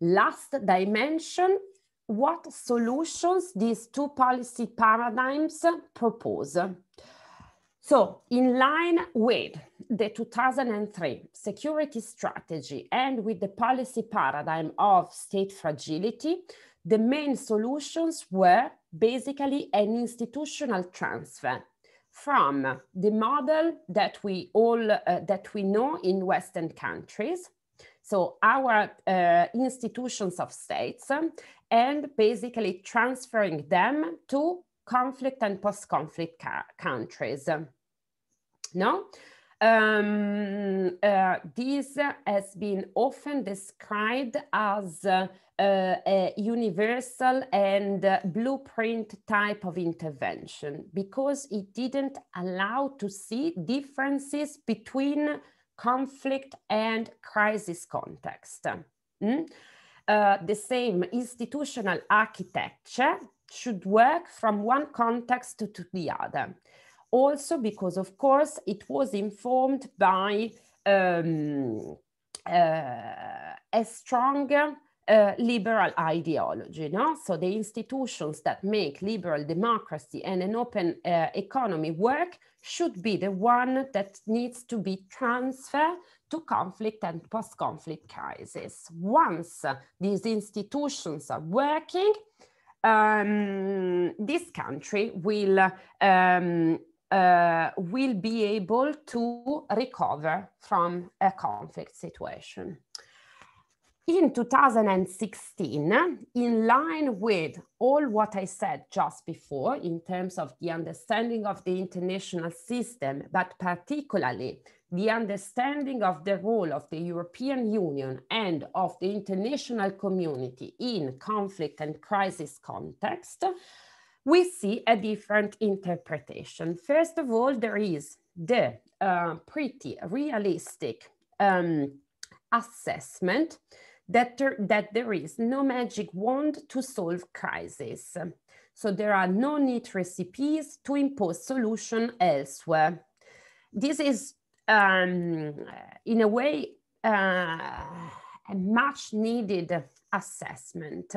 Last dimension, what solutions these two policy paradigms propose. So in line with the 2003 security strategy and with the policy paradigm of state fragility, the main solutions were basically an institutional transfer from the model that we all uh, that we know in western countries so our uh, institutions of states and basically transferring them to conflict and post-conflict countries. No um, uh, this has been often described as uh, uh, a universal and uh, blueprint type of intervention because it didn't allow to see differences between conflict and crisis context. Mm? The same institutional architecture should work from one context to, to the other. Also because, of course, it was informed by um, a strong uh, liberal ideology. No? So the institutions that make liberal democracy and an open uh, economy work should be the one that needs to be transferred to conflict and post-conflict crisis. Once uh, these institutions are working, um, this country will um, uh, will be able to recover from a conflict situation. In 2016, in line with all what I said just before in terms of the understanding of the international system, but particularly the understanding of the role of the European Union and of the international community in conflict and crisis context, we see a different interpretation. First of all, there is the uh, pretty realistic um, assessment that there, that there is no magic wand to solve crisis. So there are no neat recipes to impose solution elsewhere. This is, um, in a way, uh, a much needed assessment.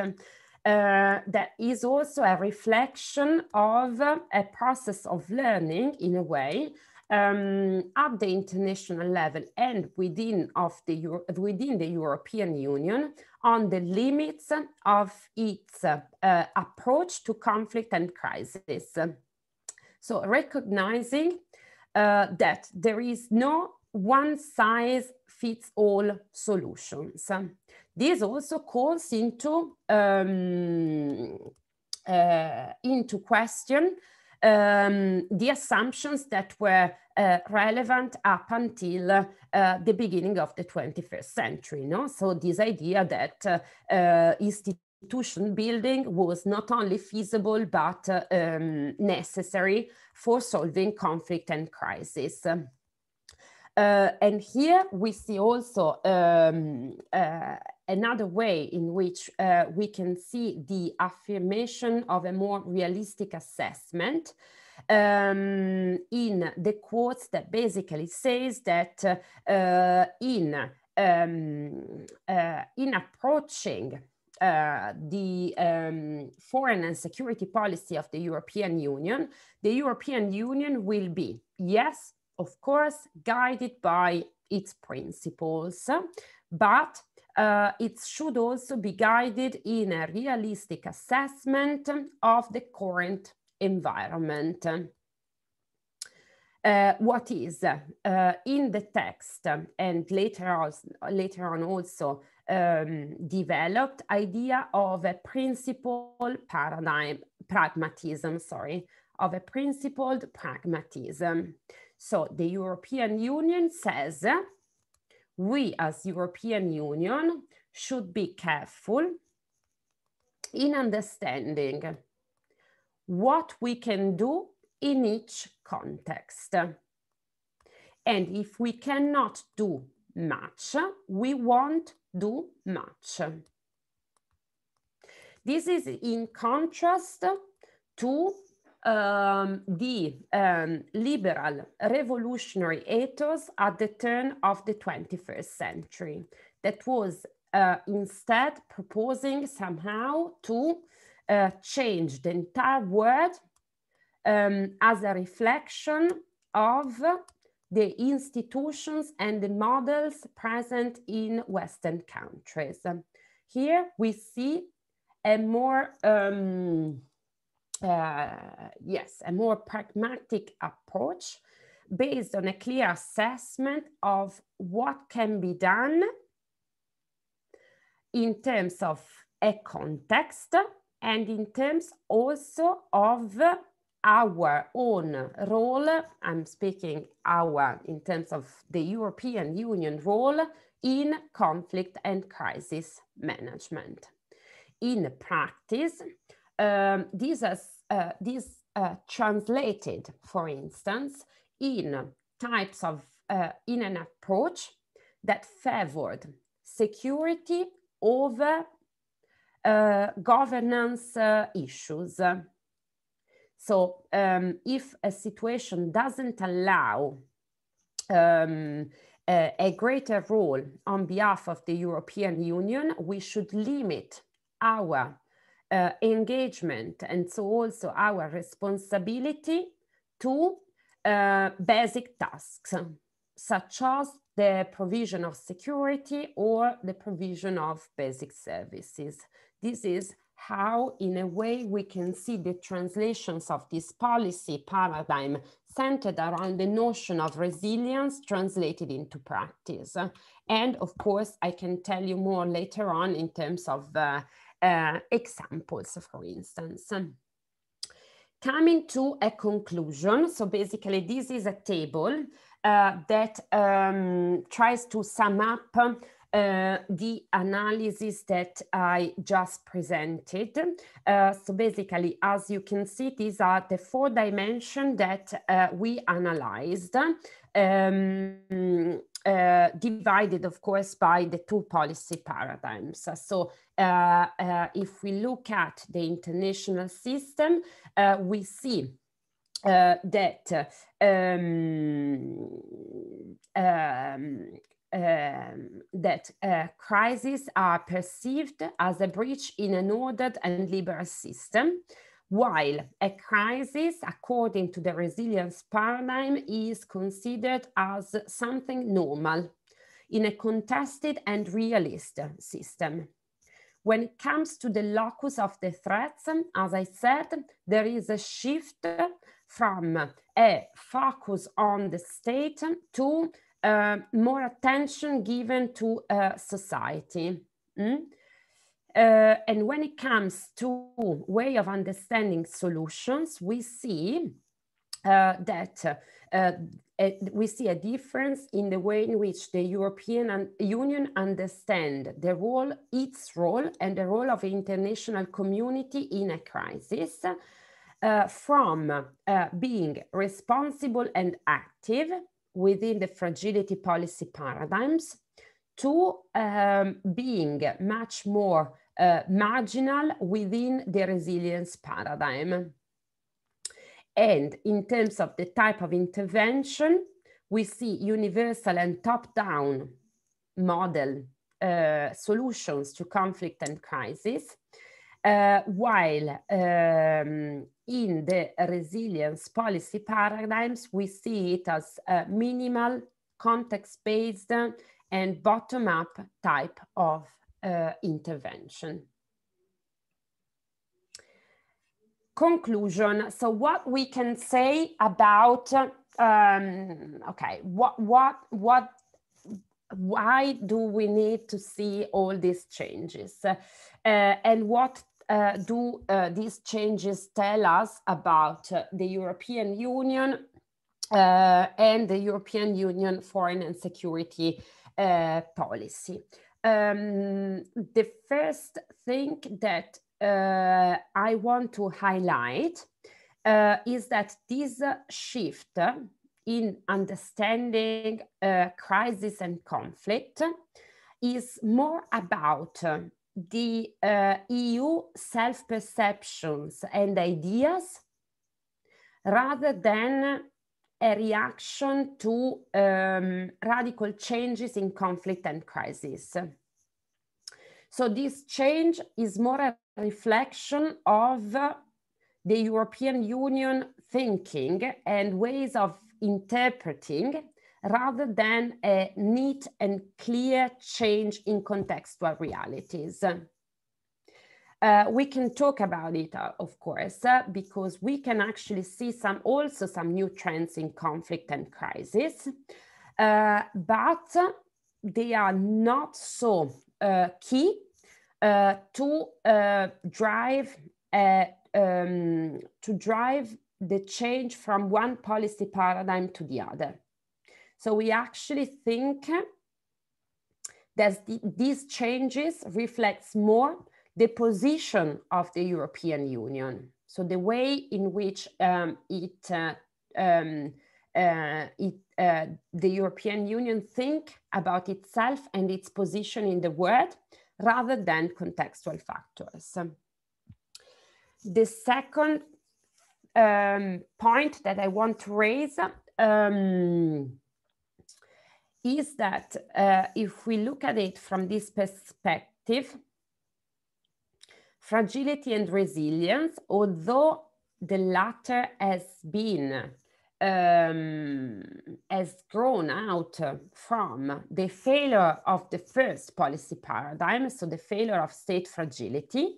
Uh, that is also a reflection of a process of learning in a way um, at the international level and within, of the, within the European Union on the limits of its uh, approach to conflict and crisis. So recognizing uh, that there is no one size fits all solutions. This also calls into, um, uh, into question um, the assumptions that were uh, relevant up until uh, the beginning of the 21st century. No? So this idea that uh, uh institution building was not only feasible, but uh, um, necessary for solving conflict and crisis. And here we see also um, another way in which uh, we can see the affirmation of a more realistic assessment um, in the quotes that basically says that uh, in, um, uh, in approaching uh, the um, foreign and security policy of the European Union, the European Union will be, yes, of course, guided by its principles, but uh, it should also be guided in a realistic assessment of the current environment. Uh, what is uh, in the text and later on, later on also um, developed idea of a principled paradigm, pragmatism, sorry, of a principled pragmatism. So the European Union says we as European Union should be careful in understanding what we can do in each context. And if we cannot do much, we won't do much. This is in contrast to um, the um, liberal revolutionary ethos at the turn of the 21st century that was uh, instead proposing somehow to uh, change the entire world um, as a reflection of the institutions and the models present in Western countries. Here we see a more um, Uh, yes, a more pragmatic approach based on a clear assessment of what can be done in terms of a context and in terms also of our own role, I'm speaking our in terms of the European Union role in conflict and crisis management. In practice, um, this has uh, this uh, translated, for instance, in types of uh, in an approach that favored security over uh, governance uh, issues. So um, if a situation doesn't allow um, uh, a greater role on behalf of the European Union, we should limit our uh, engagement and so also our responsibility to uh, basic tasks, such as the provision of security or the provision of basic services. This is how, in a way, we can see the translations of this policy paradigm centered around the notion of resilience translated into practice. And of course, I can tell you more later on in terms of uh, uh, examples, for instance. Coming to a conclusion, so basically this is a table uh, that um, tries to sum up uh, the analysis that I just presented. Uh, so basically, as you can see, these are the four dimensions that we analyzed. Um, uh, divided, of course, by the two policy paradigms. So uh, uh, if we look at the international system, we see that um, um, um, that uh, crises are perceived as a breach in an ordered and liberal system, while a crisis, according to the resilience paradigm, is considered as something normal in a contested and realist system. When it comes to the locus of the threats, as I said, there is a shift from a focus on the state to uh, more attention given to uh, society. Mm? Uh, and when it comes to way of understanding solutions, we see uh, that uh, we see a difference in the way in which the European Union understand the role, its role, and the role of international community in a crisis, uh, from uh, being responsible and active within the fragility policy paradigms to um, being much more uh, marginal within the resilience paradigm. And in terms of the type of intervention, we see universal and top-down model uh, solutions to conflict and crisis, uh, while um, in the resilience policy paradigms, we see it as a minimal, context-based, and bottom-up type of uh, intervention. Conclusion. So what we can say about, um, okay, what, what, what, why do we need to see all these changes? Uh, and what uh, do these changes tell us about the European Union and the European Union foreign and security policy? Um, the first thing that uh, I want to highlight uh, is that this shift in understanding uh, crisis and conflict is more about the uh, EU self-perceptions and ideas rather than a reaction to um, radical changes in conflict and crisis. So this change is more a reflection of the European Union thinking and ways of interpreting rather than a neat and clear change in contextual realities. Uh, we can talk about it, uh, of course, uh, because we can actually see some also some new trends in conflict and crisis, uh, but they are not so uh, key to drive um, to drive the change from one policy paradigm to the other. So we actually think that these changes reflects more the position of the European Union. So the way in which um, it, uh, um, uh, it uh, the European Union think about itself and its position in the world rather than contextual factors. The second um, point that I want to raise um, is that uh, if we look at it from this perspective, fragility and resilience, although the latter has been um, has grown out from the failure of the first policy paradigm, so the failure of state fragility,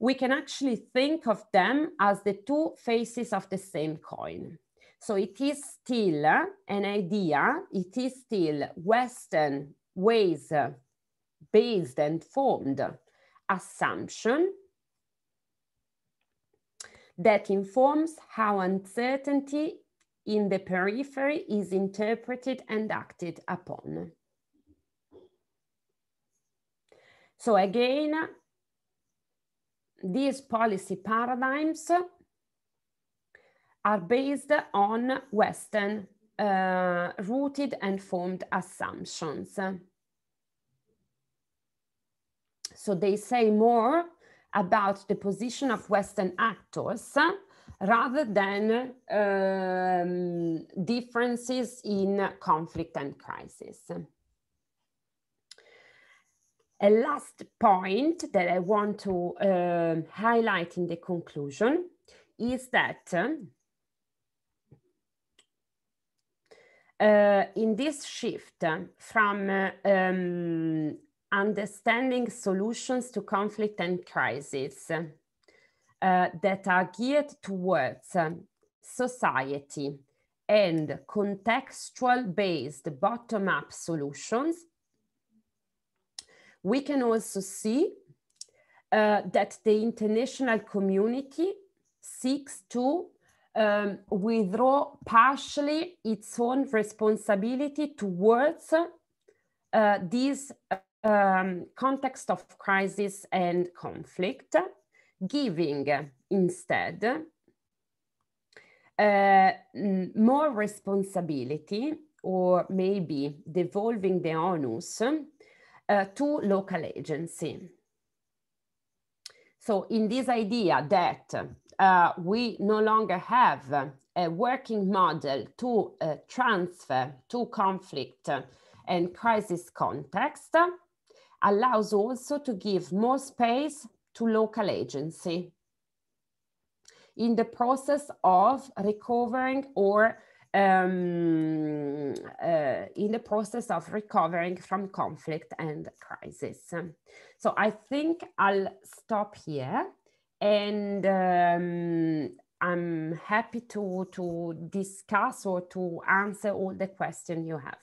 we can actually think of them as the two faces of the same coin. So it is still an idea, it is still Western ways based and formed assumption that informs how uncertainty in the periphery is interpreted and acted upon. So again, these policy paradigms are based on Western uh, rooted and formed assumptions. So they say more about the position of Western actors rather than um, differences in conflict and crisis. A last point that I want to uh, highlight in the conclusion is that uh, in this shift from uh, um, understanding solutions to conflict and crisis uh, that are geared towards society and contextual based bottom up solutions, we can also see uh, that the international community seeks to um, withdraw partially its own responsibility towards uh, this um, context of crisis and conflict, giving instead uh, more responsibility or maybe devolving the onus uh, to local agency. So in this idea that uh, we no longer have a working model to uh, transfer to conflict and crisis context allows also to give more space to local agency in the process of recovering or um, uh, in the process of recovering from conflict and crisis. So I think I'll stop here and um, I'm happy to, to discuss or to answer all the questions you have.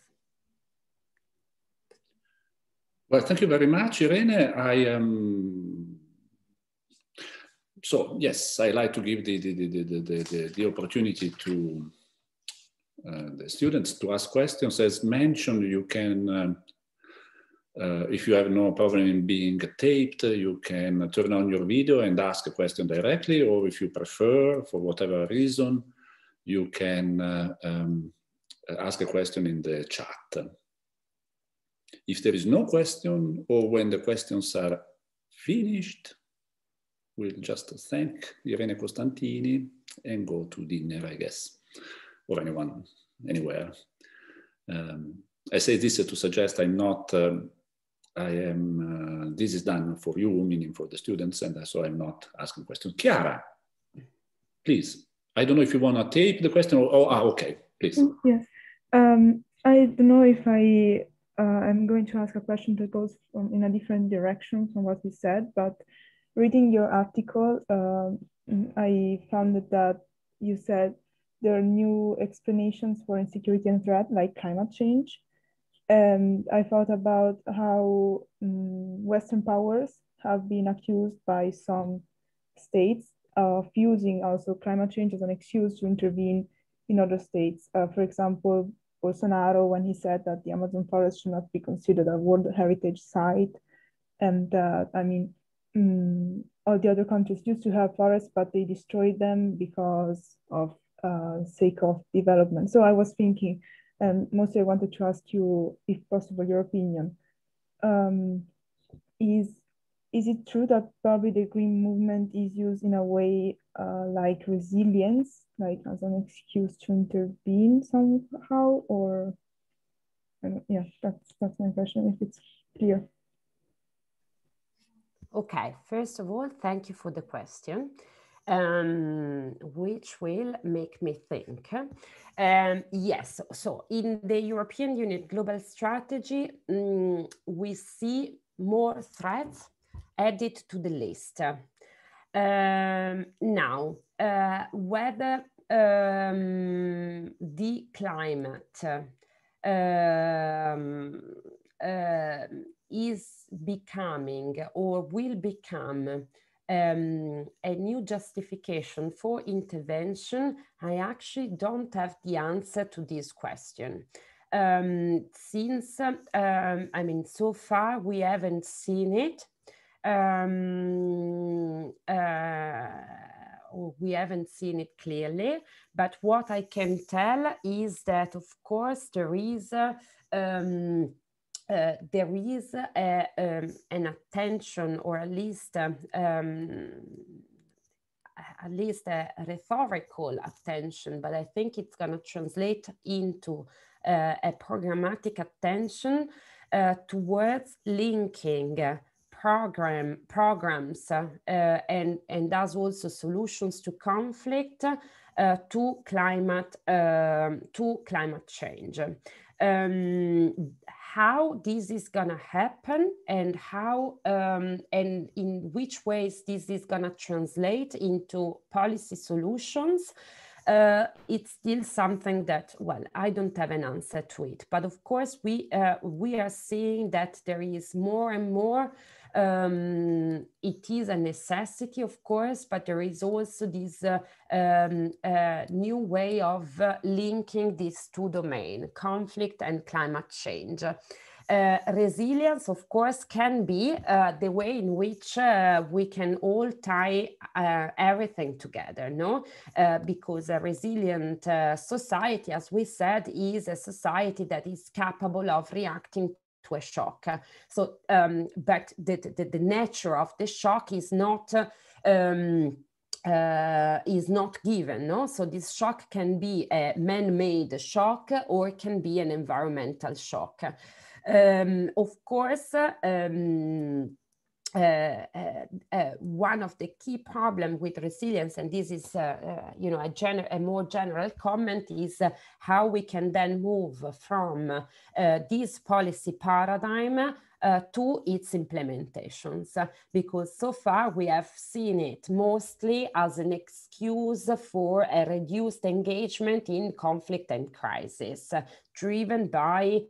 Well, thank you very much, Irene. I um, so yes, I like to give the the, the, the, the, the opportunity to uh, the students to ask questions. As mentioned, you can, um, uh, if you have no problem in being taped, you can turn on your video and ask a question directly, or if you prefer, for whatever reason, you can uh, um, ask a question in the chat. If there is no question, or when the questions are finished, we'll just thank Irene Costantini and go to dinner, I guess or anyone anywhere. Um, I say this to suggest I'm not, um, I am, uh, this is done for you, meaning for the students, and so I'm not asking questions. Chiara, please. I don't know if you want to tape the question or, oh, ah, okay, please. Yes. Um, I don't know if I uh, am going to ask a question that goes from, in a different direction from what we said, but reading your article, uh, I found that you said there are new explanations for insecurity and threat, like climate change. And I thought about how um, Western powers have been accused by some states of using also climate change as an excuse to intervene in other states. Uh, for example, Bolsonaro, when he said that the Amazon forest should not be considered a World Heritage Site. And uh, I mean, um, all the other countries used to have forests, but they destroyed them because of uh, sake of development. So I was thinking, and mostly I wanted to ask you, if possible, your opinion. Um, is is it true that probably the green movement is used in a way uh, like resilience, like as an excuse to intervene somehow, or yeah, that's that's my question. If it's clear. Okay, first of all, thank you for the question, um, which will make me think. Um, yes, so in the European Union global strategy, um, we see more threats added to the list. Um, now, uh, whether um, the climate um, uh, is becoming or will become um, a new justification for intervention, I actually don't have the answer to this question. Um, since, um, I mean, so far we haven't seen it. Um, uh, we haven't seen it clearly, but what I can tell is that, of course, there is um, uh, there is a, um, an attention or at least um, at least a rhetorical attention, but I think it's going to translate into uh, a programmatic attention uh, towards linking program programs uh, and and thus also solutions to conflict uh, to climate um, to climate change. Um, how this is gonna happen and how um, and in which ways this is gonna translate into policy solutions uh, it's still something that well i don't have an answer to it but of course we uh, we are seeing that there is more and more um, it is a necessity, of course, but there is also this uh, um, uh, new way of uh, linking these two domains, conflict and climate change. Uh, resilience, of course, can be uh, the way in which uh, we can all tie uh, everything together, no? Uh, because a resilient uh, society, as we said, is a society that is capable of reacting to a shock. So, um, but the, the, the, nature of the shock is not um, uh, is not given. No? So this shock can be a man-made shock or can be an environmental shock. Um, of course, um, uh, uh, uh, one of the key problems with resilience, and this is, uh, uh, you know, a, gener- a, more general comment, is uh, how we can then move from this policy paradigm to its implementations, because so far we have seen it mostly as an excuse for a reduced engagement in conflict and crisis, driven by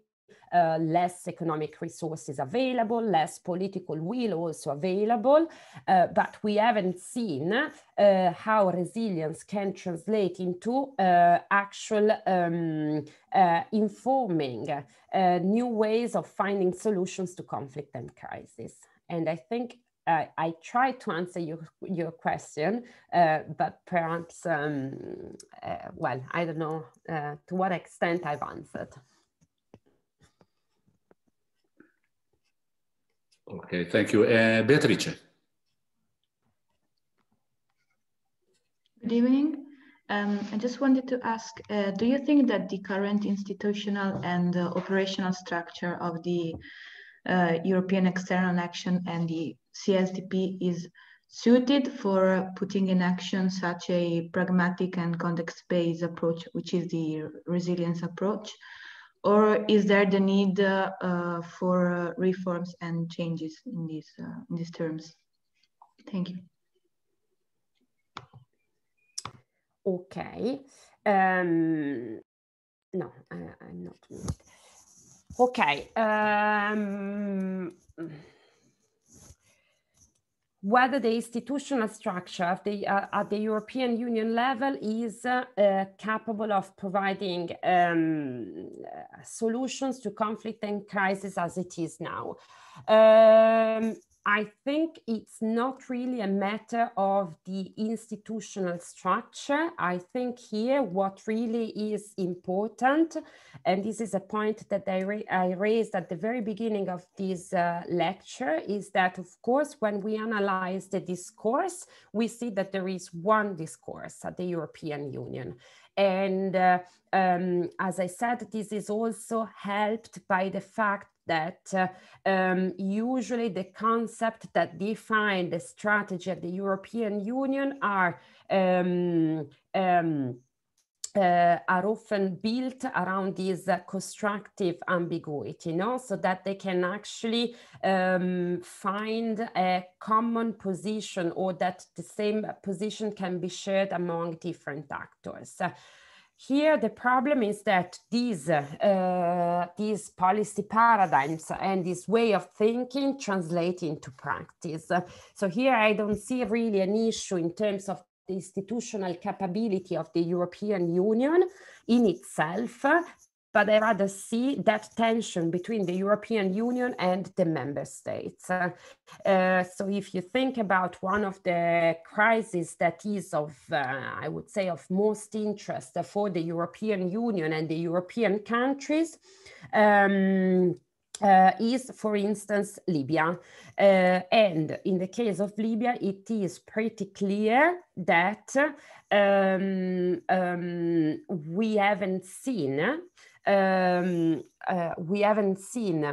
uh, less economic resources available, less political will also available, uh, but we haven't seen uh, how resilience can translate into uh, actual um, uh, informing uh, new ways of finding solutions to conflict and crisis. And I think uh, I tried to answer your, your question, uh, but perhaps, um, uh, well, I don't know to what extent I've answered. Okay, thank you. Uh, Beatrice. Good evening. Um, I just wanted to ask, uh, do you think that the current institutional and uh, operational structure of the uh, European External Action and the CSDP is suited for putting in action such a pragmatic and context-based approach, which is the resilience approach? Or is there the need uh, uh, for uh, reforms and changes in these in these terms? Thank you. Okay. Um, no, I, am not. Okay. Um, whether the institutional structure of the, uh, at the European Union level is uh, uh, capable of providing um, solutions to conflict and crisis as it is now. Um, I think it's not really a matter of the institutional structure. I think here what really is important, and this is a point that I, ra I raised at the very beginning of this uh, lecture, is that of course, when we analyze the discourse, we see that there is one discourse at the European Union. And uh, um, as I said, this is also helped by the fact that uh, um, usually the concept that define the strategy of the European Union are um, um, uh, are often built around this uh, constructive ambiguity, no? so that they can actually um, find a common position or that the same position can be shared among different actors. Here, the problem is that these, uh, these policy paradigms and this way of thinking translate into practice. So here I don't see really an issue in terms of the institutional capability of the European Union in itself, but I rather see that tension between the European Union and the member states. Uh, uh, so if you think about one of the crises that is of, uh, I would say, of most interest for the European Union and the European countries, um, uh, is, for instance, Libya. Uh, and in the case of Libya, it is pretty clear that um, um, we haven't seen um, uh, we haven't seen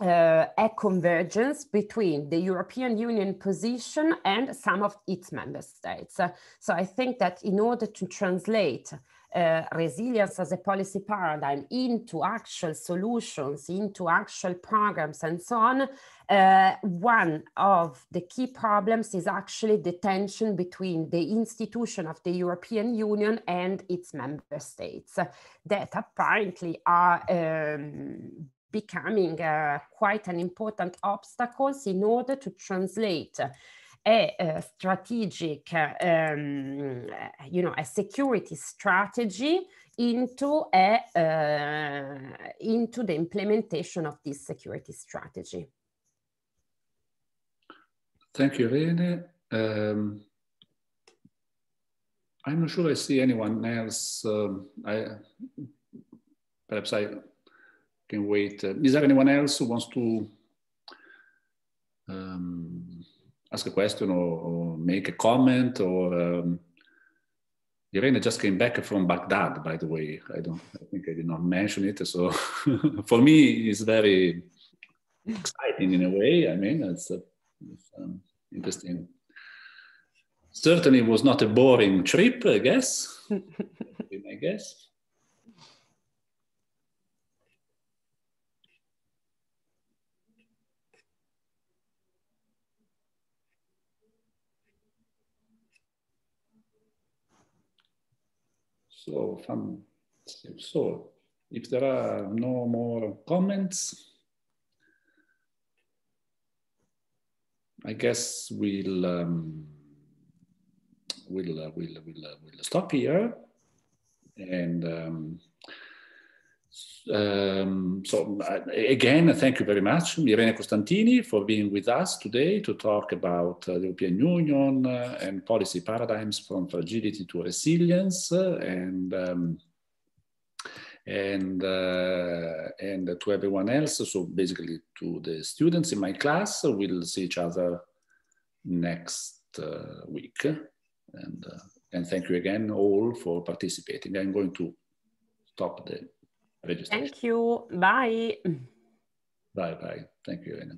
uh, a convergence between the European Union position and some of its member states. So I think that in order to translate uh, resilience as a policy paradigm into actual solutions, into actual programs and so on, uh, one of the key problems is actually the tension between the institution of the European Union and its member states that apparently are um, becoming uh, quite an important obstacles in order to translate a, a strategic, um, you know, a security strategy into a uh, into the implementation of this security strategy. Thank you, Irene. Um, I'm not sure I see anyone else. Um, I perhaps I can wait. Uh, is there anyone else who wants to um, ask a question or, or, make a comment or um, Irene just came back from Baghdad, by the way. I don't, I think I did not mention it. So for me, it's very exciting in a way. I mean, it's, a, it's um, interesting. Certainly was not a boring trip, I guess. I guess. So, fun. so if there are no more comments, I guess we'll um, we'll, uh, we'll, we'll, uh, we'll stop here and um, um, so uh, again, thank you very much, Irene Costantini, for being with us today to talk about uh, the European Union uh, and policy paradigms from fragility to resilience, and um, and uh, and to everyone else. So basically, to the students in my class, we'll see each other next uh, week, and uh, and thank you again all for participating. I'm going to stop the Thank you. Bye. Bye bye. Thank you, Elena.